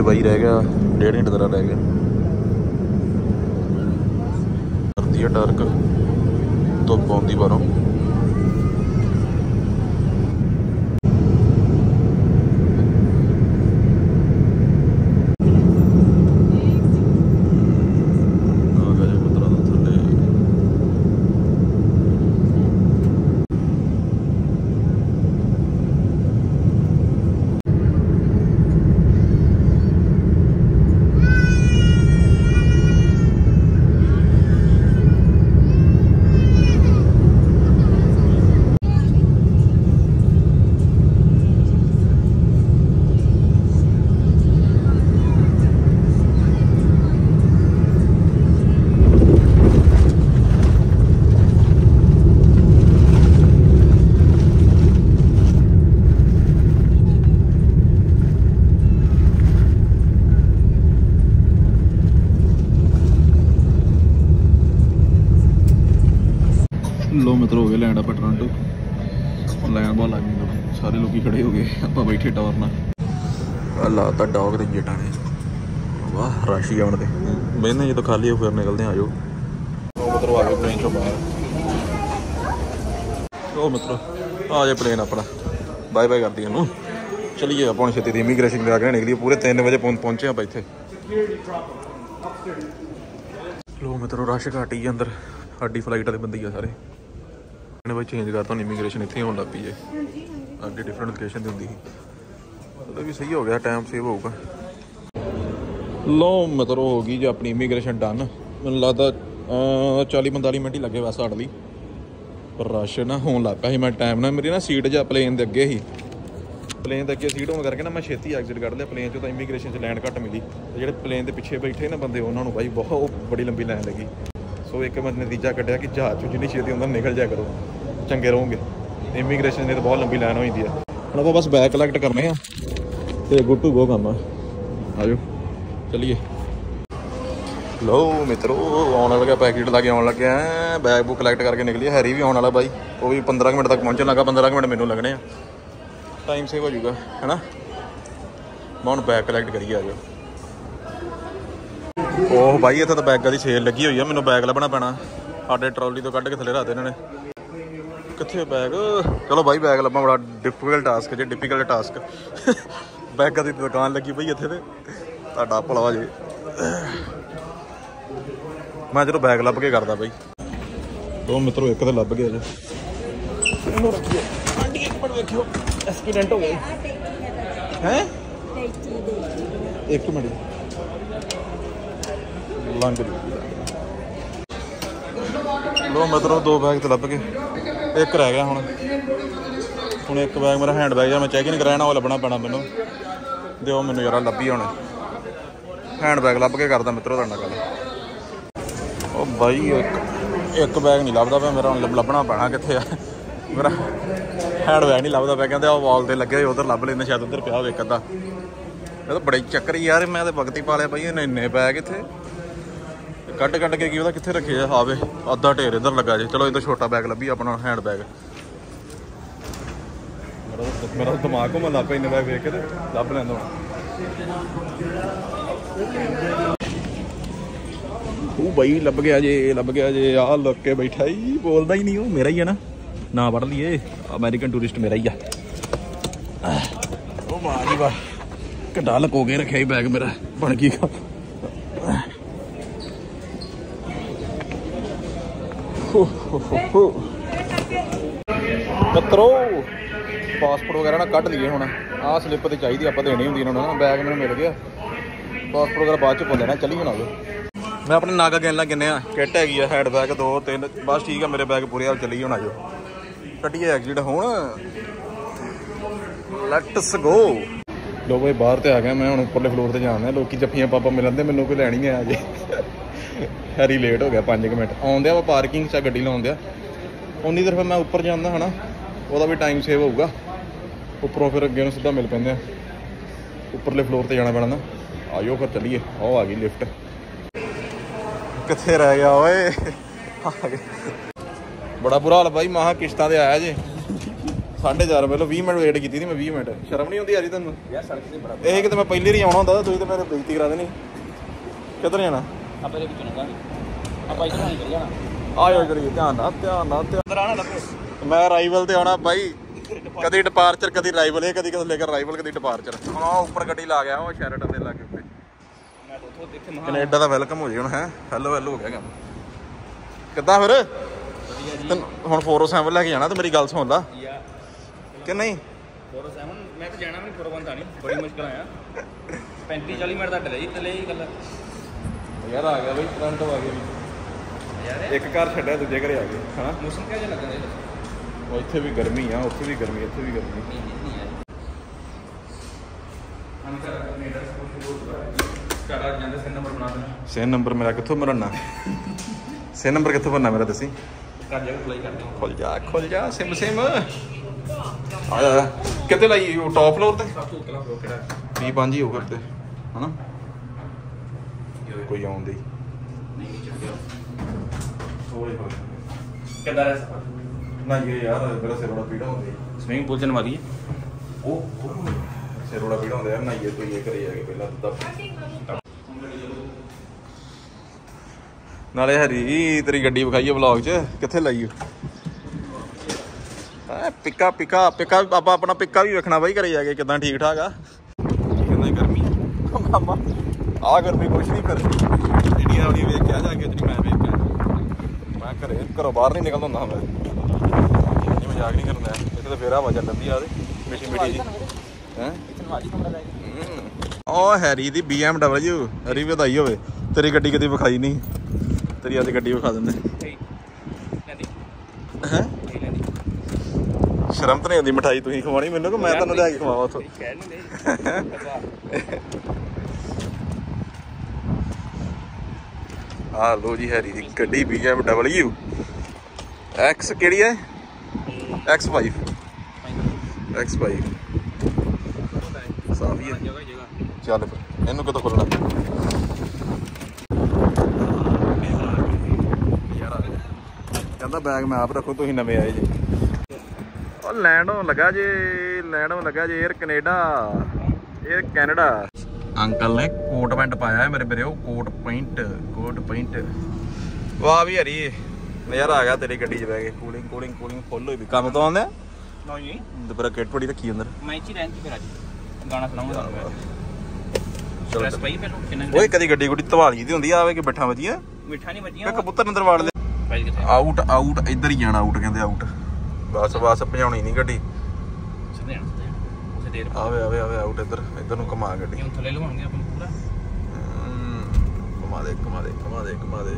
ਬਾਈ ਰਹਿ ਗਿਆ ਡੇਢ ਘੰਟੇ ਦਾ ਰਹਿ ਗਿਆ। ਸੀ ਆਉਣ ਦੇ। ਮੈਨੇ ਜਦੋਂ ਖਾਲੀ ਹੋ ਫਿਰ ਨਿਕਲਦੇ ਆ ਜਾਓ ਉਹ ਮਤਲਬ ਆ ਗਏ ਪਲੇਨ ਤੋਂ ਬਾਹਰ। ਉਹ ਮਤਲਬ ਆ ਜਾ ਪਲੇਨ ਆਪਣਾ। ਬਾਏ ਬਾਏ ਕਰਦੀ ਇਹਨੂੰ ਚਲਿਏ ਆਪਾਂ ਛੇਤੀ ਦੀ ਇਮੀਗ੍ਰੇਸ਼ਨ ਦੇ ਆਗਰੇ ਨਿਕਲੀ ਪੂਰੇ 3 ਵਜੇ ਪਹੁੰਚੇ ਆਪਾਂ ਇੱਥੇ। ਲੋ ਮਤਲਬ ਰਸ਼ ਘਾਟ ਹੀ ਅੰਦਰ। ਸਾਡੀ ਫਲਾਈਟ ਵਾਲੇ ਬੰਦੇ ਆ ਸਾਰੇ। ਇਹਨੇ ਬਾਈ ਚੇਂਜ ਕਰਤਾ ਹੁਣ ਇਮੀਗ੍ਰੇਸ਼ਨ ਇੱਥੇ ਹੋਣ ਲੱਗ ਪਈ ਹੈ। ਹਾਂਜੀ ਹਾਂਜੀ ਅੱਡੇ ਡਿਫਰੈਂਟ ਲੋਕੇਸ਼ਨ ਤੇ ਹੁੰਦੀ ਸੀ। ਮਤਲਬ ਵੀ ਸਹੀ ਹੋ ਗਿਆ ਟਾਈਮ ਸੇਵ ਹੋਊਗਾ। ਲੋ ਮਤਲਬ ਹੋ ਗਈ ਜੇ ਆਪਣੀ ਇਮੀਗ੍ਰੇਸ਼ਨ ਡਨ ਮੈਨੂੰ ਲੱਗਦਾ 40 45 ਮਿੰਟ ਹੀ ਲੱਗੇ ਬਸ ਸਾਡੇ ਲਈ। ਪਰ ਰਸ਼ ਨਾ ਹੋਣ ਲੱਗ ਪਿਆ ਸੀ, ਮੈਂ ਟਾਈਮ ਨਾਲ, ਮੇਰੀ ਨਾ ਸੀਟ ਜਾਂ ਪਲੇਨ ਦੇ ਅੱਗੇ ਸੀ। ਪਲੇਨ ਦੇ ਅੱਗੇ ਸੀਟ ਹੋਣ ਕਰਕੇ ਨਾ ਮੈਂ ਛੇਤੀ ਐਗਜ਼ਿਟ ਕੱਢ ਲਿਆ ਪਲੇਨ 'ਚੋਂ ਤਾਂ ਇਮੀਗ੍ਰੇਸ਼ਨ 'ਚ ਲੈਂਡ ਘੱਟ ਮਿਲੀ। ਤੇ ਜਿਹੜੇ ਪਲੇਨ ਦੇ ਪਿੱਛੇ ਬੈਠੇ ਨਾ ਬੰਦੇ, ਉਹਨਾਂ ਨੂੰ ਬਾਈ ਬਹੁਤ ਬੜੀ ਲੰਬੀ ਲਾਈਨ ਲੱਗੀ। ਸੋ ਇੱਕ ਮੈਂ ਨਤੀਜਾ ਕੱਢਿਆ ਕਿ ਜਹਾਜ਼ 'ਚੋਂ ਜਿੰਨੀ ਛੇਤੀ ਹੁੰਦਾ ਨਿਕਲ ਜਾਇਆ ਕਰੋ। ਚੰਗੇ ਰਹੋਗੇ। ਇਮੀਗ੍ਰੇਸ਼ਨ ਨੇ ਤਾਂ ਬਹੁਤ ਲੰਬੀ ਲਾਈਨ ਹੋ ਜਾਂਦੀ ਆ। ਹੁਣ ਆਪਾਂ ਬਸ ਬੈਗ ਕਲੈਕਟ ਕਰਨੇ ਆ ਤੇ ਗੁੱਡ ਟੂ ਗੋ ਕੰਮ ਆ। ਆਜੋ। ਚਲਿਏ। ਲੋ ਮਿੱਤਰੋ, ਆਉਣ ਵਾਲਾ ਪੈਕੇਟ ਲਾ ਕੇ ਆਉਣ ਲੱਗਿਆ ਬੈਗ ਬੁੱਕ ਕਲੈਕਟ ਕਰਕੇ ਨਿਕਲੀ ਹੈਰੀ ਵੀ ਆਉਣ ਵਾਲਾ ਬਾਈ। ਉਹ ਵੀ 15 ਕੁ ਮਿੰਟ ਤੱਕ ਪਹੁੰਚਣ ਲੱਗਾ। 15 ਕੁ ਮਿੰਟ ਮੈਨੂੰ ਲੱਗਣੇ ਆ। ਟਾਈਮ ਸੇਵ ਹੋ ਜਾਊਗਾ, ਹੈਨਾ? ਮੈਂ ਹੁਣ ਬੈਗ ਕਲੈਕਟ ਕਰੀ ਆ ਜਾਓ। ਉਹ ਬਾਈ, ਇੱਥੇ ਤਾਂ ਬੈਗਾਂ ਦੀ ਸੇਲ ਲੱਗੀ ਹੋਈ ਆ। ਮੈਨੂੰ ਬੈਗ ਲੱਭਣਾ ਪੈਣਾ। ਸਾਡੇ ਟਰਾਲੀ ਤੋਂ ਕੱਢ ਕੇ ਥੱਲੇ ਰੱਖਦੇ ਇਹਨਾਂ ਨੇ। ਕਿੱਥੇ ਬੈਗ ਚਲੋ ਬਾਈ ਬੈਗ ਲੱਭਣਾ ਬੜਾ ਡਿਫਿਕਲਟ ਟਾਸਕ ਜੇ ਡਿਫਿਕਲਟ ਟਾਸਕ ਬੈਗਾਂ ਦੀ ਦੁਕਾਨ ਲੱਗੀ ਪਈ ਇੱਥੇ ਤੇ। ਤੁਹਾਡਾ ਭਲਾ ਜੇ। ਮੈਂ ਜਦੋਂ ਬੈਗ ਲੱਭ ਕੇ ਕਰਦਾ ਬਾਈ। ਦੋ ਮਿੱਤਰੋ ਇੱਕ ਤੇ ਲੱਭ ਗਿਆ ਜੇ। ਇਹਨੂੰ ਰੱਖੀਏ ਆਂਟੀ ਇੱਕ ਮਿੰਟ ਵੇਖਿਓ। ਐਕਸੀਡੈਂਟ ਹੋ ਗਿਆ ਹੈ? ਇੱਕ ਮਿੰਟ। ਲੰਘ ਜੂ ਲੋ ਮਿੱਤਰੋ ਦੋ ਬੈਗ ਤੇ ਲੱਭ ਗਏ ਇੱਕ ਰਹਿ ਗਿਆ ਹੁਣ। ਹੁਣ ਇੱਕ ਬੈਗ ਮੇਰਾ ਹੈਂਡ ਬੈਗ ਜਾਂ ਮੈਂ ਚੈੱਕ ਹੀ ਨਹੀਂ ਕਰਾਇਆ ਨਾ ਉਹ ਲੱਭਣਾ ਪੈਣਾ ਮੈਨੂੰ। ਦਿਓ ਮੈਨੂੰ ਯਾਰਾ ਲੱਭੀ ਹੁਣ। ਹੈਂਡ ਬੈਗ ਲੱਭ ਕੇ ਕਰਦਾ ਮਿੱਤਰੋ ਤੁਹਾਡਾ ਗੱਲ। ਉਹ ਬਾਈ ਇੱਕ ਇੱਕ ਬੈਗ ਨਹੀਂ ਲੱਭਦਾ ਪਿਆ, ਮੇਰਾ ਹੁਣ ਲੱਭਣਾ ਪੈਣਾ ਕਿੱਥੇ ਆ? ਮੇਰਾ ਹੈਂਡ ਬੈਗ ਨਹੀਂ ਲੱਭਦਾ ਪਿਆ, ਕਹਿੰਦੇ ਉਹ ਵਾਲ ਤੇ ਲੱਗੇ ਹੋਏ, ਉਧਰ ਲੱਭ ਲੈਂਦੇ, ਸ਼ਾਇਦ ਉਧਰ ਪਿਆ ਹੋਵੇ ਇੱਕ ਅੱਧਾ। ਇਹ ਤਾਂ ਬੜੇ ਚੱਕਰ ਹੀ ਯਾਰ, ਮੈਂ ਤੇ ਭਗਤੀ ਪਾ ਲਿਆ ਬਾਈ, ਇਹਨੇ ਇੰਨੇ ਬੈਗ ਇੱਥੇ। ਕੱਢ ਕੱਢ ਕੇ ਕੀ ਉਹਦਾ ਕਿੱਥੇ ਰੱਖੇ ਆ? ਆਵੇ, ਅੱਧਾ ਢੇਰ ਇਧਰ ਲੱਗਾ ਜੇ। ਚਲੋ, ਇਹ ਤਾਂ ਛੋਟਾ ਬੈਗ ਲੱਭੀ ਆਪਣਾ ਹੈਂਡ ਬੈਗ ਮੇਰਾ ਦਿਮਾਗ ਘੁੰਮਣ ਲੱਗ ਪਿਆ ਇੰਨੇ ਬੈਗ ਵੇਖ ਕੇ ਲੱਭ ਲੈਂਦਾ ਹੁਣ। ਉਹ ਬਾਈ, ਲੱਭ ਗਿਆ ਜੇ, ਲੱਭ ਗਿਆ ਜੇ, ਆਹ ਲੁੱਕ ਕੇ ਬੈਠਾ ਹੀ ਬੋਲਦਾ ਹੀ ਨਹੀਂ ਉਹ ਮੇਰਾ ਹੀ ਆ ਨਾ। ਨਾ ਪੜ ਲਈਏ ਅਮਰੀਕਨ ਟੂਰਿਸਟ ਮੇਰਾ ਹੀ ਆ। ਉਹ ਵਾਹ ਜੀ ਵਾਹ ਕਿੱਡਾ ਲਕੋ ਕੇ ਰੱਖਿਆ ਹੀ ਬੈਗ ਮੇਰਾ, ਬਣ ਗਈ ਗਾ ਹੋ ਪਾਸਪੋਰਟ ਵਗੈਰਾ ਨਾ ਕੱਢ ਲਈਏ ਹੁਣ। ਆਹ ਸਲਿੱਪ ਤੇ ਚਾਹੀਦੀ ਆਪਾਂ ਦੇਣੀ ਹੁੰਦੀ ਇਹਨਾਂ ਨੂੰ ਬੈਗ ਮੈਨੂੰ ਮਿਲ ਗਿਆ। ਪਾਸਪੋਰਟ ਵਗੈਰਾ ਬਾਅਦ ਚ ਪਾ ਲੈਣਾ ਚੱਲੀ ਆਜੋ ਮੈਂ ਆਪਣੇ ਨਾਗਾ ਗਿੰਨੇ ਆ ਕਿੱਟ ਹੈਗੀ ਆ ਹੈਡ ਬੈਗ ਦੋ ਤਿੰਨ ਬਸ ਠੀਕ ਆ ਮੇਰੇ ਬੈਗ ਪੂਰੇ ਹਾਲ ਚੱਲੀ ਹੁਣ ਆਜੋ ਕੱਢੀਏ ਐਗਜ਼ਿਟ ਹੁਣ। ਲੈਟਸ ਗੋ ਲੋ ਬਈ ਬਾਹਰ ਤੇ ਆ ਗਿਆ ਮੈਂ ਹੁਣ ਉੱਪਰਲੇ ਫਲੋਰ ਤੇ ਜਾਣਾ। ਲੋਕੀ ਜੱਫੀਆਂ ਪਾਪਾ ਮਿਲਣਦੇ ਮੈਨੂੰ ਕੋਈ ਲੈਣੀ ਆ ਅਜੇ। ਹੈਰੀ ਲੇਟ ਹੋ ਗਿਆ 5 ਮਿੰਟ। ਆਉਂਦੇ ਆ ਪਾਰਕਿੰਗ 'ਚ ਗੱਡੀ ਲਾਉਂਦੇ ਆ ਉਨੀ ਦੇਰ ਫਿਰ ਮੈਂ ਉੱਪਰ ਜਾਂਦਾ ਹਨਾ। ਉਹਦਾ ਵੀ ਟਾਈਮ ਸੇਵ ਹੋਊਗਾ। ਉੱਪਰੋਂ ਫਿਰ ਅੱਗੇ ਨੂੰ ਸਿੱਧਾ ਮਿਲ ਪੈਂਦੇ ਆ। ਉੱਪਰਲੇ ਫਲੋਰ ਤੇ ਜਾਣਾ ਪੈਣਾ ਨਾ। ਆਇਓ ਫਿਰ ਚੱਲੀਏ। ਉਹ ਆ ਗਈ ਲਿਫਟ ਕਿੱਥੇ ਰਹਿ ਗਿਆ ਓਏ? ਆ। ਬੜਾ ਬੁਰਾ ਹਾਲ ਬਾਈ ਮਾਹ ਕਿਸ਼ਤਾਂ ਤੇ ਆਇਆ ਜੇ। 4.5 ਰੁਪਏ ਲੋ 20 ਮਿੰਟ ਵੇਟ ਕੀਤੀ ਸੀ ਮੈਂ 20 ਮਿੰਟ। ਸ਼ਰਮ ਨਹੀਂ ਆਉਂਦੀ ਯਾਰੀ ਤੁਹਾਨੂੰ ਯਾਰ ਸੜਕ ਤੇ ਬੜਾ ਇਹ ਕਿਤੇ ਮੈਂ ਪਹਿਲੀ ਵਾਰੀ ਆਉਣਾ ਹੁੰਦਾ ਤੁਸੀਂ ਤੇ ਮੇਰੇ ਬੇਇੱਜ਼ਤੀ ਕਰਾ ਦੇਣੀ। ਕਿੱਧਰ ਜਾਣਾ? ਆਪਾਂ ਇਹਦੇ ਵਿੱਚ ਨੰਗਾਂਗੇ ਆਪਾਂ ਇੱਧਰ ਨਹੀਂ ਜਾਣਾ। ਆਇਓ ਜਰੀ ਧਿਆਨ ਨਾਲ ਧਿਆਨ ਨਾਲ ਅੰਦਰ ਆਣਾ ਲੱਭੋ। ਮੈਂ ਰਾਈਵਲ ਤੇ ਆਉਣਾ ਬਾਈ। ਕਦੀ ਡਿਪਾਰਚਰ ਕਦੀ ਰਾਈਵਲ ਇਹ ਕਦੀ ਕਦੀ ਲੈ ਕੇ ਰਾਈਵਲ ਕਦੀ ਡਿਪਾਰਚਰ ਹੁਣ ਉੱਪਰ ਗੱਡੀ ਲਾ ਗਿਆ ਉਹ ਸ਼ੈਰਟਨ ਦੇ ਲਾਗੇ ਉੱਤੇ ਮੈਂ ਤਾਂ ਉੱਥੋਂ ਇੱਥੇ ਮਹਾ ਕੈਨੇਡਾ ਦਾ ਵੈਲਕਮ ਹੋ ਜੇ ਹੁਣ ਹੈ? ਹੈਲੋ ਹੈਲੋ ਹੋ ਗਿਆ ਕੰਮ। ਕਿੱਦਾਂ ਫਿਰ? ਵਧੀਆ ਜੀ। ਤੈਨੂੰ ਹੁਣ 407 ਲੈ ਕੇ ਜਾਣਾ ਤੇ ਮੇਰੀ ਗੱਲ ਸੁਣ ਲਾ। ਕਿ ਨਹੀਂ? 47 ਮੈਂ ਤਾਂ ਜਾਣਾ ਵੀ ਨਹੀਂ 401 ਨਹੀਂ ਬੜੀ ਮੁਸ਼ਕਲ ਆਇਆ। 35 40 ਮਿੰਟ ਦਾ ਡਲੇ ਜੀ ਤਲੇ ਹੀ ਗੱਲ ਯਾਰ ਆ ਗਿਆ ਬਈ ਟ੍ਰਾਂਟੋ ਆ ਗਿਆ ਯਾਰ ਇੱਕ ਘਰ ਛੱਡਿਆ ਦੂਜੇ ਘਰੇ ਆ ਗਏ ਹਨਾ ਮੌਸਮ ਕਿਹੋ ਜਿਹਾ ਲੱਗਦਾ ਇਹ ਉਹ ਇੱਥੇ ਵੀ ਗਰਮੀ ਆ ਉੱਥੇ ਵੀ ਗਰਮੀ ਇੱਥੇ ਵੀ ਗਰਮੀ। ਨਹੀਂ ਨਹੀਂ ਯਾਰ ਹਮ ਕਰ ਕੈਨੇਡਾ ਸਕੂਲ ਸ਼ੁਰੂ ਹੋ ਗਿਆ ਕਰ ਜਾਂਦੇ ਸੇ ਨੰਬਰ ਬਣਾ ਦੇਣਾ ਸੇ ਨੰਬਰ ਮੇਰਾ ਕਿੱਥੋਂ ਭਰਨਾ ਸੇ ਨੰਬਰ ਕਿੱਥੋਂ ਭਰਨਾ ਮੇਰਾ ਦੱਸੀ? ਕਰ ਜਾ ਅਪਲਾਈ ਕਰਦੇ ਹਾਂ ਖੁੱਲ ਜਾ ਖੁੱਲ ਜਾ ਸਿਮ ਸਿਮ। ਆ ਜਾ ਕਿੱਥੇ ਲਾਈ ਉਹ ਟੌਪ ਫਲੋਰ ਤੇ? ਸਭ ਤੋਂ ਉਤਲਾ ਫਲੋ ਕਿਹੜਾ? ਵੀ ਪੰਜ ਹੀ ਹੋਊਗਾ ਤੇ ਹਨਾ? ਕੋਈ ਆਉਂਦੇ ਨਹੀਂ ਨਹੀਂ ਚੱਲ ਗਿਆ ਹੋਏ ਹੋਏ ਕਿੱਦਾਂ ਹੈ ਸਫਰ? ਨਾ ਇਹ ਯਾਰ ਮੇਰਾ ਸਿਰ ਬੜਾ ਪੀੜਾ ਹੁੰਦੀ ਸਵਿੰਗ ਪੂਲ ਚਨ ਵਾਲੀ ਉਹ ਸਿਰ ਬੜਾ ਪੀੜਾ ਹੁੰਦਾ ਯਾਰ ਨਾ ਇਹ ਕੋਈ ਇਹ ਕਰੇ ਜਾ ਕੇ ਪਹਿਲਾਂ ਤਾਂ ਨਾਲੇ ਹਰੀ ਤੇਰੀ ਗੱਡੀ ਵਿਖਾਈਏ ਵਲੌਗ 'ਚ ਕਿੱਥੇ ਲਾਈ ਓ? ਪਿੱਕਾ ਪਿੱਕਾ ਪਿੱਕਾ ਆਪਾਂ ਆਪਣਾ ਪਿੱਕਾ ਵੀ ਵੇਖਣਾ ਬਾਈ ਘਰੇ ਜਾ ਕੇ ਕਿਦਾਂ ਠੀਕ ਠਾਕ ਆ? ਕਹਿੰਦਾ ਗਰਮੀ। ਮਾਮਾ ਆ ਗਰਮੀ ਕੁਛ ਨਹੀਂ ਕਰਦੀ। ਇੰਡੀਆ ਵਾਲੀ ਵੇਖ ਕੇ ਆ ਜਾ ਕੇ ਜਿਹੜੀ ਮੈਂ ਵੇਖ ਕੇ। ਮੈਂ ਘਰੇ ਘਰੋਂ ਬਾਹਰ ਨਹੀਂ ਨਿਕਲਦਾ ਹੁੰਦਾ ਮੈਂ। ਇਹ ਮਜ਼ਾਕ ਨਹੀਂ ਕਰਦਾ ਇੱਥੇ ਤਾਂ ਫੇਰ ਹਵਾ ਚੱਲਦੀ ਆ ਉਹਦੇ। ਮਿੱਠੀ ਮਿੱਠੀ ਜੀ। ਹੈ? ਉਹ ਹੈਰੀ ਦੀ BMW ਹੈਰੀ ਵਧਾਈ ਹੋਵੇ। ਤੇਰੀ ਗੱਡੀ ਕਦੀ ਵਿਖਾਈ ਨਹੀਂ। ਤੇਰੀ ਅੱਜ ਗੱਡੀ ਵਿਖਾ ਦਿੰਦੇ। ਹੈ? ਸ਼ਰਮ ਤਾਂ ਨਹੀਂ ਆਉਂਦੀ ਮਠਾਈ ਤੁਸੀਂ ਖਵਾਣੀ ਮੈਨੂੰ ਕਿ ਮੈਂ ਤੁਹਾਨੂੰ ਲਿਆ ਕੇ ਖਵਾਵਾਂ ਉੱਥੋਂ? ਆ ਲੋ ਜੀ ਹੈਰੀ ਦੀ ਗੱਡੀ BMW X ਕਿਹੜੀ ਹੈ? X5 X5 ਹੈ ਜਗ੍ਹਾ। ਚੱਲ ਫਿਰ ਇਹਨੂੰ ਕਦੋਂ ਖੋਲਣਾ? ਕਹਿੰਦਾ ਬੈਗ ਮੈਂ ਆਪ ਰੱਖੂ ਤੁਸੀਂ ਨਵੇਂ ਆਏ ਜੀ। ਉਹ ਲੈਂਡ ਹੋਣ ਲੱਗਾ ਜੇ ਲੈਂਡ ਹੋਣ ਲੱਗਾ ਜੇ Air Canada Air Canada uncle ਨੇ ਕੋਟ ਪੈਂਟ ਪਾਇਆ ਹੈ ਮੇਰੇ ਵੀਰੇ ਉਹ ਕੋਟ ਪੈਂਟ ਕੋਟ ਪੈਂਟ। ਵਾਹ ਵੀ ਹਰੀ ਨਜ਼ਾਰਾ ਆ ਗਿਆ ਤੇਰੀ ਗੱਡੀ 'ਚ ਬਹਿ ਕੇ। ਕੂਲਿੰਗ ਕੂਲਿੰਗ ਕੂਲਿੰਗ ਫੁੱਲ ਹੋਈ ਵੀ। ਕੰਮ ਤੋਂ ਆਉਂਦੇ ਜੀ ਦੁਪਹਿਰ ਕਿਟ ਪੜੀ ਰੱਖੀ ਅੰਦਰ। ਮੈਂ ਇੱਥੇ ਰਹਿਣ ਚ ਫਿਰ ਅੱਜ। ਗਾਣਾ ਸੁਣਾਉਂਗਾ ਤੁਹਾਨੂੰ ਮੈਂ। ਪ੍ਰੈਸ ਪਈ ਪਹਿਲਾਂ ਕਿੰਨਾ ਓਏ ਕਦੀ ਗੱਡੀ ਗੁੱਡੀ ਧਵਾਲੀ ਦੀ ਹੁੰਦੀ ਆਵੇ ਕਿ ਬੈਠਾ ਵਧੀਆ ਮਿੱਠਾ ਨਹੀਂ ਵੱਜੀਆਂ ਕਬੂਤਰ ਅੰਦਰ ਵਾੜ ਕਿੱਥੇ? ਆਊਟ ਆਊਟ ਇੱਧਰ ਹੀ ਜਾਣਾ ਆਊਟ ਕਹਿੰਦੇ ਆਊਟ ਬਸ ਬਸ ਭਜਾਉਣੀ ਨਹੀਂ ਗੱਡੀ। ਆਵੇ ਆਵੇ ਆਵੇ ਆਊਟ ਇੱਧਰ ਇੱਧਰ ਨੂੰ ਘੁਮਾ ਗੱਡੀ। ਹੁਣ ਥੱਲੇ ਲਵਾਉਣਗੇ ਆਪਾਂ ਪੂਰਾ? ਘੁਮਾ ਦੇ ਘੁਮਾ ਦੇ ਘੁਮਾ ਦੇ ਘੁਮਾ ਦੇ।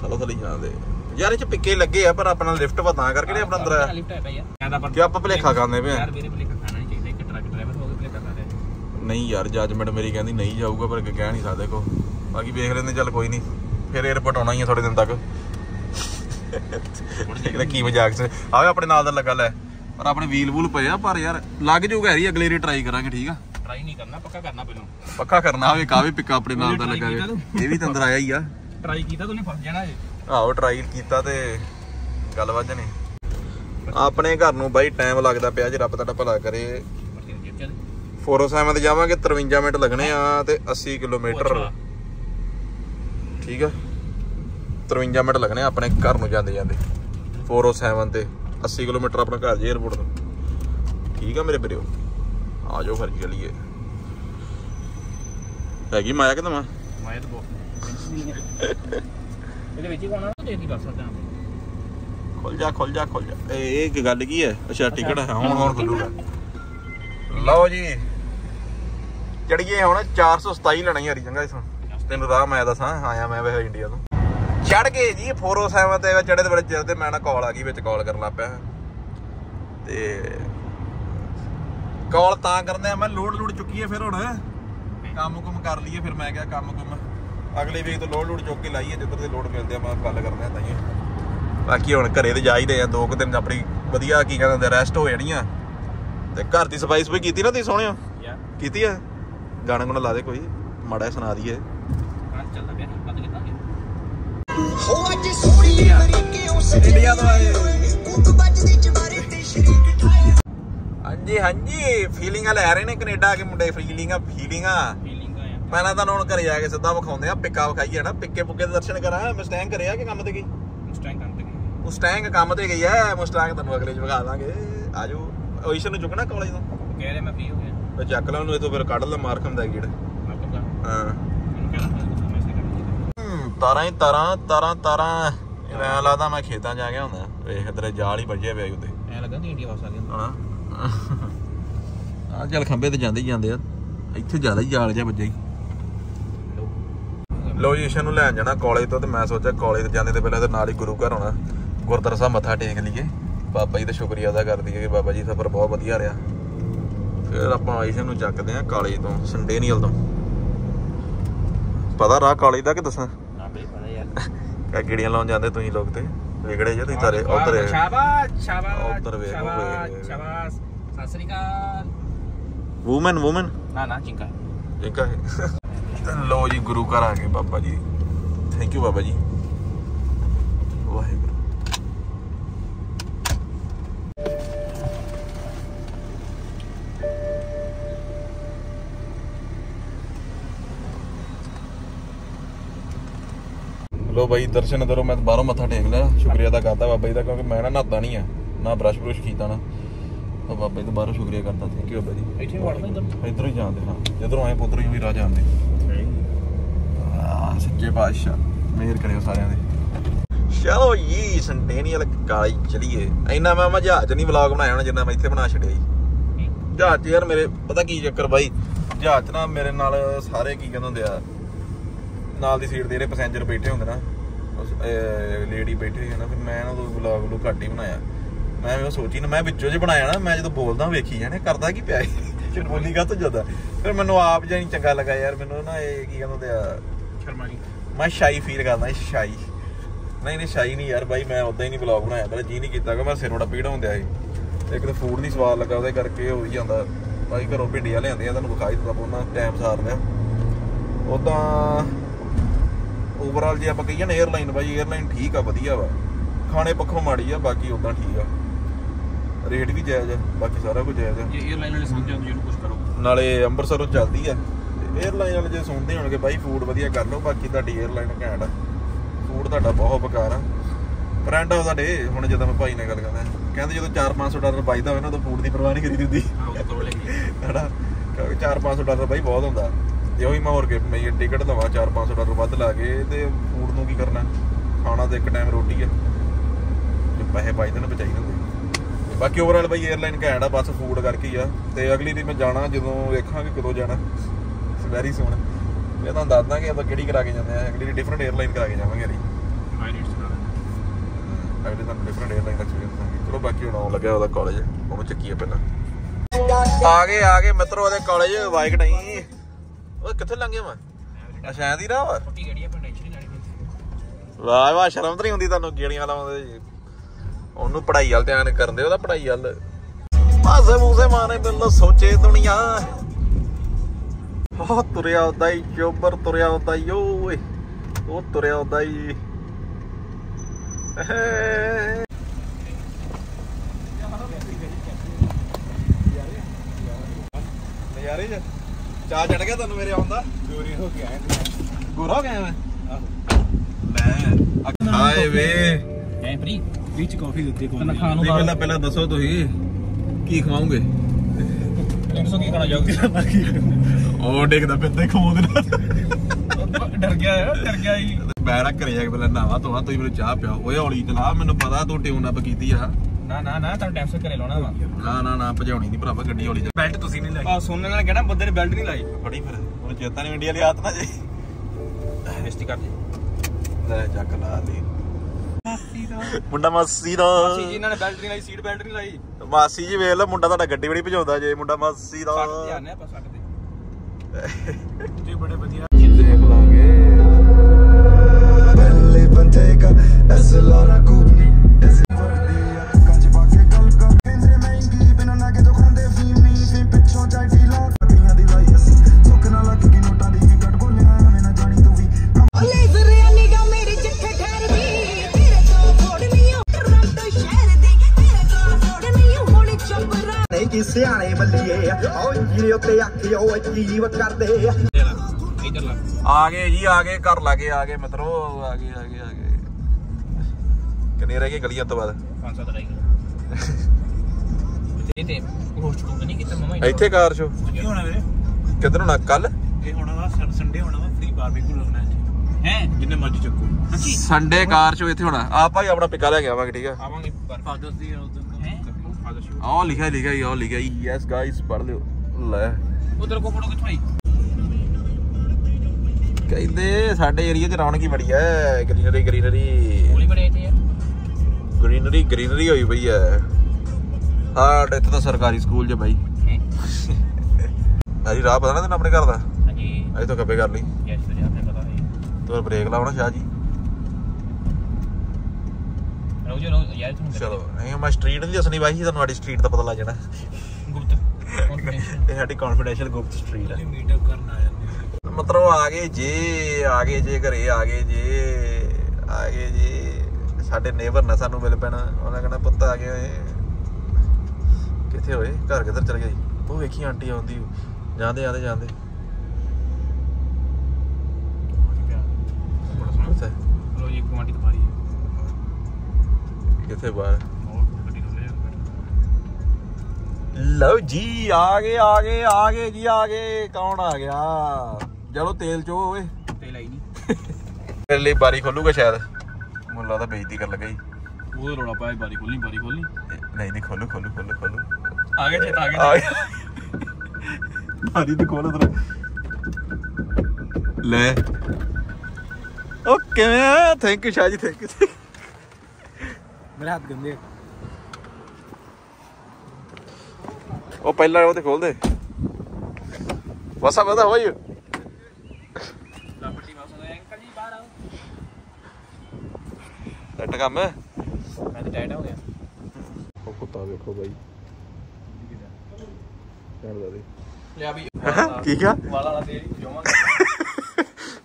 ਚਲੋ ਥੱਲੇ ਜਾਂਦੇ ਯਾਰ ਇਹ ਚ ਪਿੱਕੇ ਲੱਗੇ ਆ ਪਰ ਆਪਣਾ ਲਿਫਟ ਵਾ ਤਾਂ ਕਰਕੇ ਨੀ ਆਪਣਾ ਅੰਦਰ ਆਇਆ ਕਿ ਆਪਾਂ ਭੁਲੇਖਾ ਖਾਂਦੇ ਪਏ ਆ? ਯਾਰ ਮੇਰੇ ਭਲੇਖਾ ਖਾਣਾ ਨਹੀਂ ਚਾਹੀਦਾ ਇੱਕ ਟਰੱਕ ਡਰਾਈਵਰ ਹੋ ਕੇ ਭਲੇਖਾ ਖਾ ਰਿਹਾ ਨਹੀਂ ਯਾਰ ਜੱਜਮੈਂਟ ਮੇਰੀ ਕਹਿੰਦੀ ਨਹੀਂ ਜਾਊਗਾ ਪਰ ਕਹਿ ਨਹੀਂ ਸਕਦੇ ਕੋ। ਬਾਕੀ ਵੇਖ ਲੈਂਦੇ ਚੱਲ ਕੋਈ ਨਹੀਂ। ਫਿਰ 에어ਪੋਰਟ ਆਉਣਾ ਹੀ ਆ ਥੋੜੇ ਦਿਨ ਤੱਕ। ਇਹਦਾ ਕੀ ਮਜ਼ਾਕ ਚ। ਆਵੇ ਆਪਣੇ ਨਾਲ ਦਾ ਲੱਗਾ ਲੈ। ਪਰ ਆਪਣੇ ਵੀਲ ਵੂਲ ਪਏ ਆ ਪਰ ਯਾਰ ਲੱਗ ਜਾਊਗਾ ਹੈਰੀ ਅਗਲੇ ਰੀ ਟਰਾਈ ਕਰਾਂਗੇ ਠੀਕ ਆ? ਟਰਾਈ ਨਹੀਂ ਕਰਨਾ ਪੱਕਾ ਕਰਨਾ ਪਹਿਲਾਂ। ਪੱਕਾ ਕਰਨਾ ਹੋਵੇ ਕਾਵੇ ਪਿੱਕਾ ਆਪਣੇ ਨਾਲ ਦਾ ਲੱਗਾ ਇਹ ਵੀ ਤਾਂ ਅੰਦਰ ਆਇਆ ਹੀ ਆ। ਟਰਾਈ ਕੀਤਾ ਤਾਂ ਉਹਨੇ ਫਸ ਜਾਣਾ ਜੇ। ਆਹੋ ਟਰਾਈ ਕੀਤਾ ਤੇ ਗੱਲ ਵੱਜ ਨੇ ਆਪਣੇ ਘਰ ਨੂੰ ਬਾਈ ਟਾਈਮ ਲੱਗਦਾ ਪਿਆ ਜੇ ਰੱਬ ਤੁਹਾਡਾ ਭਲਾ ਕਰੇ। 407 ਤੇ ਜਾਵਾਂਗੇ 53 ਮਿੰਟ ਲੱਗਣੇ ਆ ਤੇ 80 ਕਿਲੋਮੀਟਰ। ਠੀਕ ਆ? 53 ਮਿੰਟ ਲੱਗਣੇ ਆਪਣੇ ਘਰ ਨੂੰ ਜਾਂਦੇ ਜਾਂਦੇ। 407 ਤੇ 80 ਕਿਲੋਮੀਟਰ ਆਪਣਾ ਘਰ ਜੇ 에어ਪੋਰਟ ਤੋਂ। ਠੀਕ ਆ ਮੇਰੇ ਵੀਰੋ? ਆ ਜਾਓ ਫਿਰ ਚੱਲੀਏ। ਹੈਗੀ ਮਾਇਆ ਕਿਦਾਂ ਮਾ? ਮੈਂ ਤਾਂ ਬਹੁਤ ਇਹਦੇ ਵਿੱਚ ਹੀ ਕੋਣਾ ਸਕਦਾ ਹਾਂ ਖੁੱਲ ਜਾ ਖੁੱਲ ਜਾ ਖੁੱਲ ਜਾ। ਇਹ ਗੱਲ ਕੀ ਹੈ? ਅੱਛਾ। ਟਿਕਟ ਹੈ ਹੁਣ ਹੁਣ ਖੁੱਲੂਗਾ। ਲਓ ਜੀ। ਚੜੀਏ ਹੁਣ 427 ਲੈਣਾ ਯਾਰੀ ਚੰਗਾ ਇਸੋਂ ਤੈਨੂੰ ਰਾਹ ਮੈਂ ਦੱਸਾਂ ਆਇਆ ਮੈਂ ਵੇ ਇੰਡੀਆ ਤੋਂ। ਚੜ ਗਏ ਜੀ 407 ਤੇ ਚੜੇ ਦੇ ਬੜੇ ਚਿਰ ਤੇ ਮੈਂ ਨਾ ਕਾਲ ਆ ਗਈ ਵਿੱਚ ਕਾਲ ਕਰਨ ਲੱਗ ਪਿਆ। ਤੇ ਕਾਲ ਤਾਂ ਕਰਦੇ ਆ ਮੈਂ ਲੋਡ ਲੋਡ ਚੁੱਕੀ ਹੈ ਫਿਰ ਹੁਣ। ਕੰਮ ਕੁਮ ਕਰ ਲਈਏ ਫਿਰ ਮੈਂ ਕਿਹਾ ਕੰਮ ਕੁਮ। ਅਗਲੇ ਵੀਕ ਤੋਂ ਲੋਡ ਲੋਡ ਚੁੱਕ ਕੇ ਲਾਈਏ ਜਿੱਧਰ ਦੇ ਲੋਡ ਮਿਲਦੇ ਆ ਮੈਂ ਗੱਲ ਕਰਦੇ ਆ ਤਾਈਏ ਬਾਕੀ ਹੁਣ ਘਰੇ ਤੇ ਜਾ ਹੀ ਰਹੇ ਆ ਦੋ ਕੁ ਦਿਨ ਆਪਣੀ ਵਧੀਆ ਕੀ ਕਹਿੰਦੇ ਹੁੰਦੇ ਰੈਸਟ ਹੋ ਜਾਣੀਆਂ। ਤੇ ਘਰ ਦੀ ਸਫ਼ਾਈ ਸਫ਼ਾਈ ਕੀਤੀ ਨਾ ਤੁਸੀਂ ਸੋਹਣਿਓ? ਕੀਤੀ ਆ? ਗਾਣਾ ਗੁਣਾ ਲਾ ਦੇ ਕੋਈ ਮਾੜਾ ਜਿਹਾ ਸੁਣਾ ਦਈਏ। ਹੋ ਅੱਜ ਸੋਹਣੀ ਤਰੀਕੇ ਉਸ ਇੰਡੀਆ ਤੋਂ ਆਏ। ਕੁੱਕ ਵੱਜਦੀ ਚਵਾਰੇ ਤੇ ਸ਼ਰੀਕ ਠਾਇਆ ਹਾਂਜੀ ਹਾਂਜੀ ਫੀਲਿੰਗਾਂ ਲੈ ਰਹੇ ਨੇ ਕੈਨੇਡਾ ਆ ਕੇ ਮੁੰਡੇ ਫੀਲਿੰਗਾਂ ਫੀਲਿੰਗਾਂ ਫੀਲਿੰਗ ਆ। ਮੈਂ ਨਾ ਤੁਹਾਨੂੰ ਹੁਣ ਘਰੇ ਆ ਕੇ ਸਿੱਧਾ ਵਿਖਾਉਂਦੇ ਆ ਪਿੱਕਾ ਵਿਖਾਈਏ ਨਾ ਪਿੱਕੇ ਪੁੱਕੇ ਦੇ ਦਰਸ਼ਨ ਕਰਾਂ। ਮਸਟੈਂਗ ਕਰਿਆ ਕਿ ਕੰਮ ਤੇ ਗਈ? ਸਟੈਂਡ ਕਰਨ ਤੇ ਮੁਸਟੈਂਗ ਕੰਮ ਤੇ ਗਈ ਐ ਮੁਸਟੈਂਗ ਤੁਹਾਨੂੰ ਅਗਲੇ ਚ ਵਿਖਾ ਦਾਂਗੇ। ਆਜੋ ਓਇਸ਼ਨ ਨੂੰ ਚੁੱਕਣਾ ਕਾਲਜ ਤੋਂ? ਕਹਿ ਰਿਹਾ ਮੈਂ ਫ੍ਰੀ ਹੋ ਗਿਆ। ਤੇ ਚੱਕ ਲਾ ਉਹਨੂੰ ਇਥੋਂ ਫਿਰ ਕੱਢ ਲਾ ਮਾਰਕਮ ਦਾ ਗੇੜ ਮੈਂ ਕਹਦਾ ਹਾਂ ਤਾਰਾਂ ਹੀ ਤਾਰਾਂ ਤਾਰਾਂ ਤਾਰਾਂ। ਇਹ ਐਂ ਲੱਗਦਾ ਮੈਂ ਖੇਤਾਂ ਆ ਗਿਆ ਹੁੰਦਾ। ਵੇਖ ਤੇਰੇ ਜਾਲ ਹੀ ਵੱਜੇ ਪਏ ਉੱਤੇ। ਐ ਲੱਗਾ ਕਿ ਇੰਡੀਆ ਵਾਪਸ ਆ ਗਿਆ ਹਣਾ ਆ ਚੱਲ ਖੰਬੇ ਤੇ ਜਾਂਦੇ ਹੀ ਜਾਂਦੇ ਆ। ਇੱਥੇ ਜ਼ਿਆਦਾ ਹੀ ਜਾਲ ਜਿਹਾ ਵੱਜਿਆ ਹੀ। ਲੋ ਜੀ ਨੂੰ ਲੈਣ ਜਾਣਾ ਕਾਲਜ ਤੋਂ ਤੇ ਮੈਂ ਸੋਚਿਆ ਕਾਲਜ ਤੇ ਜਾਂਦੇ ਤੇ ਪਹਿਲਾਂ ਤੇ ਨਾਲ ਹੀ ਗੁਰੂ ਘਰ ਆਉਣਾ। ਗੁਰਦੁਆਰਾ ਸਾਹਿਬ ਮੱਥਾ ਟੇਕ ਲਈਏ। ਬਾਬਾ ਜੀ ਦਾ ਸ਼ੁਕਰੀਆ ਅਦਾ ਕਰ ਦਈਏ ਕਿ ਬਾਬਾ ਜੀ ਸਫ਼ਰ ਬਹੁਤ ਵਧੀਆ ਰਿਹਾ। ਫਿਰ ਆਪਾਂ ਇਸ਼ਨ ਨੂੰ ਚੱਕਦੇ ਆ ਕਾਲਜ ਤੋਂ ਸੰਡੇਨੀਅਲ ਤੋਂ। ਪਤਾ ਰਾਹ ਕਾਲਜ ਦਾ ਕਿ ਦੱਸਾਂ? ਨਾ ਬਈ ਪਤਾ ਯਾਰ। ਕਾ ਗਿੜੀਆਂ ਲਾਉਣ ਜਾਂਦੇ ਤੁਸੀਂ ਲੋਕ ਤੇ। ਵਿਗੜੇ ਜੇ ਤੁਸੀਂ ਸਾਰੇ ਉਧਰ। ਸ਼ਾਬਾਸ਼ ਸ਼ਾਬਾਸ਼ ਉੱਧਰ ਵੇਖੋ ਸ਼ਾਬਾਸ਼ ਵੇ। ਸ਼ਾਬਾਸ਼। ਸਤਿ ਸ੍ਰੀ ਅਕਾਲ। ਵੂਮਨ ਵੂਮਨ ਨਾ ਨਾ ਚਿੰਕਾ। ਠੀਕ ਹੈ। ਲੋ ਜੀ ਗੁਰੂ ਘਰ ਆ ਗਏ ਬਾਬਾ ਜੀ। Thank you Baba ji. ਵਾਹਿਗੁਰੂ। ਬਾਈ ਦਰਸ਼ਨ ਕਰੋ ਮੈਂ ਬਾਹਰੋਂ ਮੱਥਾ ਟੇਕ ਲਿਆ। ਸ਼ੁਕਰੀਆ ਦਾ ਕਰਦਾ ਬਾਬਾ ਜੀ ਦਾ ਕਿਉਂਕਿ ਮੈਂ ਨਾ ਨਹਾਤਾ ਨਹੀਂ ਆ ਨਾ ਬ੍ਰਸ਼ ਬਰੁਸ਼ ਕੀਤਾ ਨਾ। ਤਾਂ ਬਾਬੇ ਤੋਂ ਬਾਹਰੋਂ ਸ਼ੁਕਰੀਆ ਕਰਦਾ ਥੈਂਕ ਯੂ ਬਾਬਾ ਜੀ। ਇੱਥੇ ਵੜਨਾ ਇੱਧਰ। ਇਧਰੋਂ ਹੀ ਜਾਂਦੇ ਹਾਂ। ਜਿੱਧਰੋਂ ਆਏ ਪੁੱਧਰੋਂ ਹੀ ਵੀ ਰਾਹ ਜਾਂਦੇ। ਆ ਸੱਚੇ ਪਾਤਸ਼ਾਹ ਮਿਹਰ ਕਰਿਓ ਸਾਰਿਆਂ ਦੇ। ਚਲੋ ਜੀ ਸੰਡੇਨੀ ਵਾਲਾ ਕਾਲੀ ਚਲੀਏ। ਇੰਨਾ ਮੈਂ ਮੈਂ ਜਹਾਜ਼ 'ਚ ਨਹੀਂ ਵਲੌਗ ਬਣਾਇਆ ਹੋਣਾ ਜਿੰਨਾ ਮੈਂ ਇੱਥੇ ਬਣਾ ਛੱਡਿਆ ਜੀ। ਜਹਾਜ਼ ਯਾਰ ਮੇਰੇ ਪਤਾ ਕੀ ਚੱਕਰ ਬਾਈ? ਜਹਾਜ਼ ਨਾ ਮੇਰੇ ਨਾਲ ਸਾਰੇ ਕੀ ਕਹਿੰਦੇ ਹੁੰਦੇ ਆ? ਨਾਲ ਦੀ ਸੀਟ ਦੇ ਜਿਹੜੇ ਪੈਸੇਂਜਰ ਬੈਠੇ ਹੁੰਦੇ ਨਾ ਲੇਡੀ ਬੈਠੇ ਹੈ ਨਾ ਫਿਰ ਮੈਂ ਉਹਨਾਂ ਤੋਂ ਵਲੌਗ ਨੂੰ ਘੱਟ ਹੀ ਬਣਾਇਆ। ਮੈਂ ਉਹ ਸੋਚੀ ਨਾ ਮੈਂ ਵਿੱਚੋਂ ਜੇ ਬਣਾਇਆ ਨਾ ਮੈਂ ਜਦੋਂ ਬੋਲਦਾ ਵੇਖੀ ਜਾਣੇ ਕਰਦਾ ਕੀ ਪਿਆ? ਫਿਰ ਬੋਲੀ ਗਾ ਤੋਂ ਜ਼ਿਆਦਾ? ਫਿਰ ਮੈਨੂੰ ਆਪ ਜਾਨੀ ਚੰਗਾ ਲੱਗਾ ਯਾਰ ਮੈਨੂੰ ਨਾ ਇਹ ਕੀ ਕਹਿੰਦੇ ਹੁੰਦੇ ਆ? ਸ਼ਰਮਾ ਜੀ। ਮੈਂ ਸ਼ਾਈ ਫੀਲ ਕਰਦਾ ਸ਼ਾਈ ਨਹੀਂ ਨਹੀਂ ਸ਼ਾਈ ਨਹੀਂ ਯਾਰ ਬਾਈ ਮੈਂ ਉਦਾਂ ਹੀ ਨਹੀਂ ਵਲੌਗ ਬਣਾਇਆ ਪਹਿਲਾਂ ਜੀ ਨਹੀਂ ਕੀਤਾ ਕਿ ਮੈਂ ਸਿਰ ਬੜਾ ਪੀੜ ਹੁੰਦਿਆ ਸੀ। ਇੱਕ ਤਾਂ ਫੂਡ ਨਹੀਂ ਸਵਾਦ ਲੱਗਾ ਉਹਦੇ ਕਰਕੇ ਹੋ ਹੀ ਜਾਂਦਾ। ਬਾਈ ਘਰੋਂ ਭਿੰਡੀਆਂ ਲਿਆਂਦੀਆਂ ਤੁਹਾਨੂੰ ਵਿਖਾਈ ਦਿੱਤਾ ਉਹਨਾਂ ਟਾਈਮ ਸਾਰ ਲਿਆ। ਉਦਾਂ ਓਵਰਆਲ ਜੇ ਆਪਾਂ ਕਹੀਏ ਨਾ 에ਅਰਲਾਈਨ ਬਾਈ 에ਅਰਲਾਈਨ ਠੀਕ ਆ ਵਧੀਆ ਵਾ। ਖਾਣੇ ਪੱਖੋਂ ਮਾੜੀ ਆ ਬਾਕੀ ਉਦਾਂ ਠੀਕ ਆ। ਰੇਟ ਵੀ ਜਾਇਜ਼ ਆ ਬਾਕੀ ਸਾਰਾ ਕੁਝ ਜਾਇਜ਼ ਆ। ਜੇ 에ਅਰਲਾਈਨ ਵਾਲੇ ਸਮਝ ਜਾਂਦੇ ਜਿਹਨੂੰ ਕੁਝ ਕਰੋ। ਨਾਲੇ ਅੰਮ੍ਰਿਤਸਰੋਂ ਚੱਲਦੀ ਆ। 에ਅਰਲਾਈਨ ਵਾਲੇ ਜੇ ਸੁਣਦੇ ਹੋਣਗੇ ਬਾਈ ਫੂਡ ਵਧੀਆ ਕਰ ਲਓ ਬਾਕੀ ਤੁਹਾਡੀ 에ਅਰਲਾਈਨ ਘੈਂਟ ਆ। ਫੂਡ ਤੁਹਾਡਾ ਬਹੁਤ ਬਕਾਰ ਆ। ਫਰੈਂਡ ਆ ਤੁਹਾਡੇ ਹੁਣ ਜਦੋਂ ਮੈਂ ਭਾਈ ਨਾਲ ਗੱਲ ਕਰਦਾ ਕਹਿੰਦੇ ਜਦੋਂ 4-500 ਡਾਲਰ ਬਚਦਾ ਹੋਵੇ ਨਾ ਤਾਂ ਫੂਡ ਦੀ ਪਰਵਾਹ ਨਹੀਂ ਕਰੀਦੀ ਹੁੰਦੀ। ਹਾਂ ਉਹ ਤੋੜ ਲੈਂਦੀ ਹਨਾ? ਕਿਉਂਕਿ 4-500 ਡਾਲਰ ਬਾਈ ਬਹੁਤ ਹੁੰਦਾ। ਤੇ ਉਹੀ ਮੈਂ ਹੋਰ ਕੇ ਮੈਂ ਟਿਕਟ ਲਵਾਂ 4-500 ਡਾਲਰ ਵੱਧ ਲਾ ਕੇ ਤੇ ਫੂਡ ਨੂੰ ਕੀ ਕਰਨਾ? ਖਾਣਾ ਤੇ ਇੱਕ ਟਾਈਮ ਰੋਟੀ ਆ। ਤੇ ਪੈਸੇ ਪਾਈ ਦੇਣ ਬਚਾਈ ਦਿੰਦੇ ਬਾਕੀ ਓਵਰਆਲ ਬਈ 에ਅਰਲਾਈਨ ਘੈਂਟ ਆ ਬਸ ਫੂਡ ਕਰਕੇ ਆ। ਤੇ ਅਗਲੀ ਦੀ ਮੈਂ ਜਾਣਾ ਜਦੋਂ ਵੇਖਾਂਗੇ ਕਦੋਂ ਜਾਣਾ। ਵੈਰੀ ਸੂਨ ਮੈਂ ਤੁਹਾਨੂੰ ਦੱਸ ਦਾਂਗੇ ਆਪਾਂ ਕਿਹੜੀ ਕਰਾ ਕੇ ਜਾਂਦੇ ਆ। ਅਗਲੀ ਦੀ ਡਿਫਰੈਂਟ 에ਅਰਲਾਈਨ ਕਰਾ ਕੇ ਜਾਵਾਂਗੇ ਅਰੀ ਅਗਲੇ ਤੁਹਾਨੂੰ ਡਿਫਰੈਂਟ 에ਅਰਲਾਈਨ ਦਾ ਐਕਸਪੀਰੀਅੰਸ ਦਾਂਗੇ ਚਲੋ ਬਾਕੀ ਹੁਣ ਲੱਗਿਆ ਉਹਦਾ ਕਾਲਜ ਉਹਨੂੰ ਚੱਕੀਏ ਪਹਿਲਾਂ। ਆ ਗਏ ਆ ਗਏ ਮਿੱਤਰੋ ਉਹਦੇ ਕਾਲਜ ਵਾਈਕ ਨਹੀਂ ਉਹ ਕਿੱਥੇ ਲੰਘੇ ਮੈਂ? ਅਸ਼ਾਂ ਦੀ ਰਾਹ ਵਾ? ਛੋਟੀ ਗੱਡੀ ਆਪਾਂ ਟੈਨਸ਼ਨ ਨਹੀਂ ਲੈਣੀ ਵਾਹ ਵਾਹ ਸ਼ਰਮ ਤਾਂ ਨਹੀਂ ਹੁੰਦੀ ਤੁਹਾਨੂੰ ਗੇੜੀਆਂ ਲਾਉਂਦੇ ਜੀ। ਉਹਨੂੰ ਪੜ੍ਹਾਈ ਵੱਲ ਧਿਆਨ ਕਰਨ ਦੇ ਉਹਦਾ ਪੜ੍ਹਾਈ ਵੱਲ। ਮਾਸੇ ਮੂਸੇ ਮਾਰੇ ਬਿੱਲੋ ਸੋਚੇ ਦੁਨੀਆ। ਉਹ ਤੁਰਿਆ ਉਦਾਂ ਹੀ ਚੋਬਰ ਤੁਰਿਆ ਉਦਾਂ ਹੀ ਓਏ। ਉਹ ਤੁਰਿਆ ਉਦਾਂ ਹੀ। ਨਜ਼ਾਰੇ ਚ ਚਾਹ ਚੜ ਗਿਆ ਤੁਹਾਨੂੰ ਮੇਰੇ ਆਉਂਦਾ ਚੋਰੀ ਹੋ ਗਿਆ ਗੋਰਾ ਹੋ ਗਿਆ ਮੈਂ? ਲੈ ਹਾਏ ਵੇ। ਐ ਫਰੀ ਵਿੱਚ ਕਾਫੀ ਦਿੱਤੀ ਕੋਈ ਤਨ ਖਾਣ ਨੂੰ ਪਹਿਲਾਂ ਪਹਿਲਾਂ ਦੱਸੋ ਤੁਸੀਂ। ਕੀ ਖਵਾਉਂਗੇ 300 ਕੀ ਖਾਣਾ ਜਾਓਗੇ ਉਹ ਡੇਗਦਾ ਪਿੱਤੇ ਖਵਾਉਂਦੇ ਨਾ। ਡਰ ਗਿਆ ਡਰ ਗਿਆ ਹੀ। ਮੈਂ ਨਾ ਘਰੇ ਜਾ ਕੇ ਪਹਿਲਾਂ ਨਾਵਾ ਧੋਵਾ ਤੁਸੀਂ ਮੈਨੂੰ ਚਾਹ ਪਿਆਓ। ਓਏ ਹੌਲੀ ਚਲਾ ਮੈਨੂੰ ਪਤਾ ਤੂੰ ਟਿਊਨ ਅਪ ਕੀਤੀ ਆ। ਨਾ ਨਾ ਨਾ ਤਾਂ ਟਾਈਮ ਸੇ ਘਰੇ ਲਾਉਣਾ ਵਾ। ਨਾ ਨਾ ਨਾ ਭਜਾਉਣੀ ਨਹੀਂ ਭਰਾਵਾ ਗੱਡੀ ਹੌਲੀ ਬੈਲਟ ਤੁਸੀਂ ਨਹੀਂ ਲਾਈ। ਆ ਸੁਣਨ ਨਾਲ ਕਹਿਣਾ ਬੰਦੇ ਨੇ ਬੈਲਟ ਨਹੀਂ ਲਾਈ। ਫੜੀ ਫਿਰ ਹੁਣ ਚੇਤਾ ਨਹੀਂ ਇੰਡੀਆ ਲਈ ਹੱਥ ਨਾ ਜਾਈ ਬੇਇੱਜ਼ਤੀ ਕਰਦੇ ਲੈ ਚੱਕ ਲਾ ਲਈ ਮੁੰਡਾ ਮਾਸੀ ਦਾ। ਸੀ ਜੀ ਇਹਨਾਂ ਨੇ ਬੈਲਟ ਨਹੀਂ ਲਾਈ ਸੀਟ ਬੈਲਟ ਨਹੀਂ ਲਾਈ। ਮਾਸੀ ਜੀ ਵੇਖ ਲਓ ਮੁੰਡਾ ਤੁਹਾਡਾ ਗੱਡੀ ਬੜੀ ਭਜਾਉਂਦਾ ਜੇ ਮੁੰਡਾ ਮਾਸੀ ਦਾ। ਸੱਟ ਧਿਆਨ ਹੈ ਆਪਾਂ ਸੱਟ ਤੇ। ਤੇ ਬੜੇ ਵਧੀਆ। ਦੇਖ ਲਾਂਗੇ। Bentley Bentayga SLR Coupe ਐਸੀ ਸਿਆਣੇ ਬੱਲੀਏ ਓ ਜਿਹੜੇ ਉੱਤੇ ਉਹ ਅਜੀਬ ਕਰਦੇ ਆ ਇਧਰ ਲਾ ਆ ਗਏ ਜੀ ਆ ਗਏ ਘਰ ਲਾਗੇ ਆ ਗਏ ਮਿੱਤਰੋ ਆ ਗਏ ਆ ਗਏ ਆ ਗਏ। ਕਿੰਨੇ ਰਹਿ ਗਏ ਗਲੀਆਂ ਤੋਂ ਬਾਅਦ? 500 ਦਾ ਰਹਿ ਇਹ ਤੇ ਹੋਸਟ ਨੂੰ ਨਹੀਂ ਕੀਤਾ ਮਮਾ ਇੱਥੇ ਕਾਰ ਸ਼ੋ ਕੀ ਹੋਣਾ ਵੀਰੇ। ਕਿੱਧਰ ਹੋਣਾ? ਕੱਲ ਇਹ ਹੋਣਾ ਵਾ ਸੰਡੇ ਹੋਣਾ ਵਾ ਫ੍ਰੀ ਬਾਰਬੀਕਿਊ ਲੱਗਣਾ ਹੈ? ਜਿੰਨੇ ਮਰਜ਼ੀ ਚੱਕੋ। ਸੰਡੇ ਕਾਰ ਸ਼ੋ ਇੱਥੇ ਹੋਣਾ। ਆ ਭਾਈ ਆਪਣਾ ਪਿਕਾ ਲੈ ਕੇ ਆਵਾਂਗੇ ਠੀਕ ਆ? ਆਵਾਂਗੇ ਪਰ ਫਾਦਰਸ ਦੀ ਆਹ ਲਿਖਿਆ ਲਿਖਿਆ ਹੀ ਆਹ ਲਿਖਿਆ ਯੈਸ ਗਾਇਸ ਪੜ ਲਿਓ। ਲੈ। ਉਧਰ ਕੋ ਫੋਟੋ ਕਿੱਥੋਂ ਆਈ? ਕਹਿੰਦੇ ਸਾਡੇ ਏਰੀਆ 'ਚ ਰੌਣਕ ਹੀ ਬੜੀ ਐ ਗ੍ਰੀਨਰੀ ਗ੍ਰੀਨਰੀ ਗੋਲੀ ਬੜੇ ਇੱਥੇ ਗ੍ਰੀਨਰੀ ਗ੍ਰੀਨਰੀ ਹੋਈ ਪਈ ਐ। ਹਾਂ ਇੱਥੇ ਤਾਂ ਸਰਕਾਰੀ ਸਕੂਲ 'ਚ ਬਾਈ। ਹੈ? ਅਜੀ ਰਾਹ ਪਤਾ ਨਾ ਤੈਨੂੰ ਆਪਣੇ ਘਰ ਦਾ? ਹਾਂਜੀ। ਅਜੇ ਤੋਂ ਕੱਬੇ ਕਰ ਲਈ। ਯੈਸ ਵੀਰੇ ਆਪਨੇ ਪਤਾ ਹੈ। ਤੂੰ ਬ੍ਰੇਕ ਲਾਉਣਾ ਸ਼ਾਹ ਜੀ। ਰੋ ਜੋ ਰੋ ਯਾਰ ਤੁਹਾਨੂੰ ਚਲੋ ਨਹੀਂ ਮੈਂ ਸਟਰੀਟ ਨਹੀਂ ਦੱਸਣੀ ਬਾਈ ਤੁਹਾਨੂੰ ਸਾਡੀ ਸਟਰੀਟ ਦਾ ਪਤਾ ਲੱਗ ਜਾਣਾ। ਗੁਪਤ। ਇਹ ਸਾਡੀ ਕੌਨਫੀਡੈਂਸ਼ੀਅਲ ਗੁਪਤ ਸਟਰੀਟ ਹੈ ਮੀਟਅਪ ਕਰਨ ਆ ਜਾਂਦੇ ਮਤਲਬ ਆ ਗਏ ਜੇ ਆ ਗਏ ਜੇ ਘਰੇ ਆ ਗਏ ਜੇ ਆ ਗਏ ਜੇ। ਸਾਡੇ ਨੇਬਰ ਨਾ ਸਾਨੂੰ ਮਿਲ ਪੈਣਾ। ਉਹਨਾਂ ਕਹਿੰਦਾ ਪੁੱਤ ਆ ਗਏ ਕਿੱਥੇ ਹੋਏ? ਘਰ ਕਿੱਧਰ ਚਲ ਗਈ ਉਹ ਵੇਖੀ ਆਂਟੀ ਆਉਂਦੀ ਜਾਂਦੇ ਜਾਂਦੇ ਜਾਂਦੇ ਬੜਾ ਸੋਹਣਾ ਕਿੱਥੇ ਬਾਹਰ? ਲਓ ਜੀ ਆ ਗਏ ਆ ਗਏ ਆ ਗਏ ਜੀ ਆ ਗਏ। ਕੌਣ ਆ ਗਿਆ? ਚਲੋ ਤੇਲ ਚੋ ਓਏ। ਤੇਲ ਆਈ ਨਹੀਂ ਮੇਰੇ ਲਈ ਬਾਰੀ ਖੋਲੂਗਾ ਸ਼ਾਇਦ? ਮੈਨੂੰ ਲੱਗਦਾ ਬੇਇੱਜ਼ਤੀ ਕਰਨ ਲੱਗਾ ਜੀ। ਉਹ ਰੋਲਾ ਪਾਇਆ ਬਾਰੀ ਖੋਲਣੀ ਬਾਰੀ ਖੋਲਣੀ ਨਹੀਂ ਨਹੀਂ ਖੋਲੂ ਖੋਲੂ ਖੋਲੂ ਖੋਲੂ ਆ ਗਿਆ ਚੇਤ ਆ ਗਿਆ ਬਾਰੀ ਤੇ ਖੋਲ ਉਧਰ ਲੈ। ਓ ਕਿਵੇਂ thank you Shah ji thank you ਮੇਰੇ ਹੱਥ ਗੰਦੇ ਉਹ ਪਹਿਲਾਂ ਉਹ ਤੇ ਖੋਲ ਦੇ। ਵਸਾ ਵਦਾ ਹੋਈ ਲਾਪਟੀ ਵਾਸਾ ਦਾ ਅੰਕਲ ਜੀ ਬਾਹਰ ਆਓ ਟੱਟ ਕੰਮ। ਮੈਂ ਤਾਂ ਟਾਈਟ ਹੋ ਗਿਆ। ਉਹ ਕੁੱਤਾ ਵੇਖੋ ਬਾਈ। ਚੱਲ ਦੇ ਲਿਆ ਵੀ। ਕੀ ਕਿਹਾ? ਵਾਲਾ ਵਾਲਾ ਹੀ ਜਾਵਾਂਗਾ।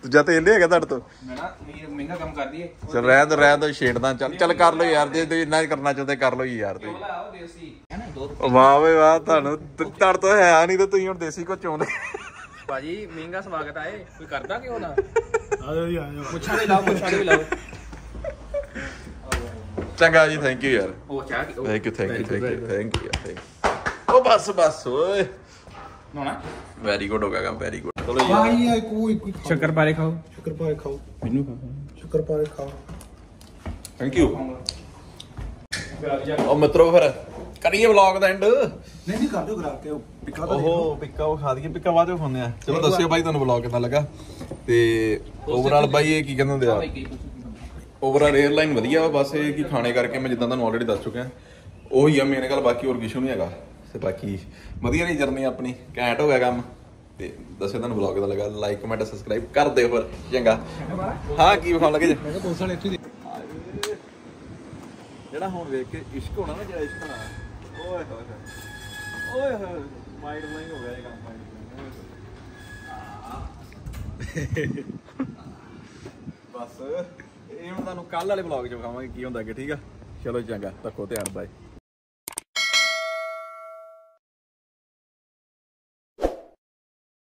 ਦੂਜਾ ਤੇਲ ਨਹੀਂ ਹੈਗਾ ਤੁਹਾਡੇ ਤੋਂ? ਮੈਂ ਨਾ ਮਹਿੰਗਾ ਕੰਮ ਕਰਦੀ ਏ। ਚਲ ਰਹਿਣ ਦੋ ਰਹਿਣ ਦੋ ਛੇੜਦਾ ਚੱਲ ਚੱਲ ਕਰ ਲਓ ਯਾਰ ਜੇ ਤੁਸੀਂ ਇੰਨਾ ਕਰਨਾ ਚਾਹੁੰਦੇ ਕਰ ਲਓ ਯਾਰ ਤੁਸੀਂ। ਵਾਹ ਵੇ ਵਾਹ ਤੁਹਾਨੂੰ ਤੜ ਤੋਂ ਹੈ ਨਹੀਂ ਤੇ ਤੁਸੀਂ ਹੁਣ ਦੇਸੀ ਕੋ ਚਾਉਂਦੇ ਭਾਜੀ ਮਹਿੰਗਾ ਸਵਾਗਤ ਆਏ ਕੋਈ ਕਰਦਾ ਕਿਉਂ ਨਾ ਆ ਜਾਓ ਜੀ ਆ ਜਾਓ। ਮੁੱਛਾਂ ਦੇ ਲਾਓ ਮੁੱਛਾਂ ਦੇ ਲਾਓ। ਚੰਗਾ ਜੀ ਥੈਂਕ ਯੂ ਯਾਰ। ਉਹ ਚਾਹ thank you thank you thank you thank you ਯਾਰ ਥੈਂਕ ਉਹ ਬਸ ਬਸ ਓਏ। ਨੋਣਾ ਵੈਰੀ ਗੁੱਡ ਹੋ ਗਿਆ ਕੰਮ ਵੈਰੀ ਗੁੱਡ ਚਲੋ ਜੀ। ਸ਼ੱਕਰ ਪਾਰੇ ਖਾਓ। ਸ਼ੁਕਰਪਾਰੇ ਖਾਓ। ਮੈਨੂੰ ਖਾਓ। ਸ਼ੁਕਰਪਾਰੇ ਖਾਓ। ਥੈਂਕ ਯੂ ਉਹ ਮਿੱਤਰੋ ਫਿਰ ਕਰੀਏ ਵਲੌਗ ਦਾ ਐਂਡ ਨਹੀਂ ਨਹੀਂ ਕਰ ਦਿਓ ਕਰਾ ਕੇ ਉਹ ਪਿਕਾ ਤਾਂ ਓਹੋ ਪਿੱਕਾ ਉਹ ਖਾ ਦਈਏ ਪਿੱਕਾ ਬਾਅਦ ਵਿੱਚ ਖਾਂਦੇ ਆ। ਚਲੋ ਦੱਸਿਓ ਬਾਈ ਤੁਹਾਨੂੰ ਵਲੌਗ ਕਿਦਾਂ ਲੱਗਾ। ਤੇ ਓਵਰਆਲ ਬਾਈ ਇਹ ਕੀ ਕਹਿੰਦੇ ਹੁੰਦੇ ਆ? ਓਵਰਆਲ 에ਅਰਲਾਈਨ ਵਧੀਆ ਵਾ ਬਸ ਇਹ ਕਿ ਖਾਣੇ ਕਰਕੇ ਮੈਂ ਜਿੱਦਾਂ ਤੁਹਾਨੂੰ ਆਲਰੇਡੀ ਦੱਸ ਚੁੱਕਿਆ। ਉਹੀ ਆ ਮੇਨ ਗੱਲ ਬਾਕੀ ਹੋਰ ਕਿਸ਼ੂ ਨਹੀਂ ਹੈਗਾ। ਤੇ ਬਾਕੀ ਵਧੀਆ ਰਹੀ ਜਰਨੀ ਆਪਣੀ। ਘੈਂਟ ਹੋ ਗਿਆ ਕੰਮ। ਤੇ ਦੱਸਿਓ ਤੁਹਾਨੂੰ ਵਲੌਗ ਕਿਦਾਂ ਲੱਗਾ ਲਾਈਕ ਕਮੈਂਟ ਸਬਸਕ੍ਰਾਈਬ ਕਰ ਦਿਓ ਫਿਰ ਚੰਗਾ। ਹਾਂ ਕੀ ਵਿਖਾਉਣ ਲੱਗੇ ਜੀ? ਮੈਂ ਕਿਹਾ ਪੁਲਿਸ ਵਾਲੇ ਇੱਥੇ ਦੇ ਜਿਹੜਾ ਹੁਣ ਵੇਖ ਕੇ ਇਸ਼ਕ ਹੋਣਾ ਨਾ ਜਿਹੜਾ ਇਸ਼ਕ ਹੋਣਾ। ਓਏ ਹੋਏ ਹੋਏ। ਓਏ ਹੋਏ ਮਾਈਂਡ ਬਲਾਈਂਗ ਹੋ ਗਿਆ ਇਹ ਕੰਮ ਮਾਈਂਡ ਬਸ ਇਹ ਹੁਣ ਤੁਹਾਨੂੰ ਕੱਲ ਵਾਲੇ ਵਲੌਗ ਚ ਵਿਖਾਵਾਂਗੇ ਕੀ ਹੁੰਦਾ ਅੱਗੇ ਠੀਕ ਆ? ਚਲੋ ਚੰਗਾ। ਰੱਖੋ ਧਿਆਨ ਬਾਏ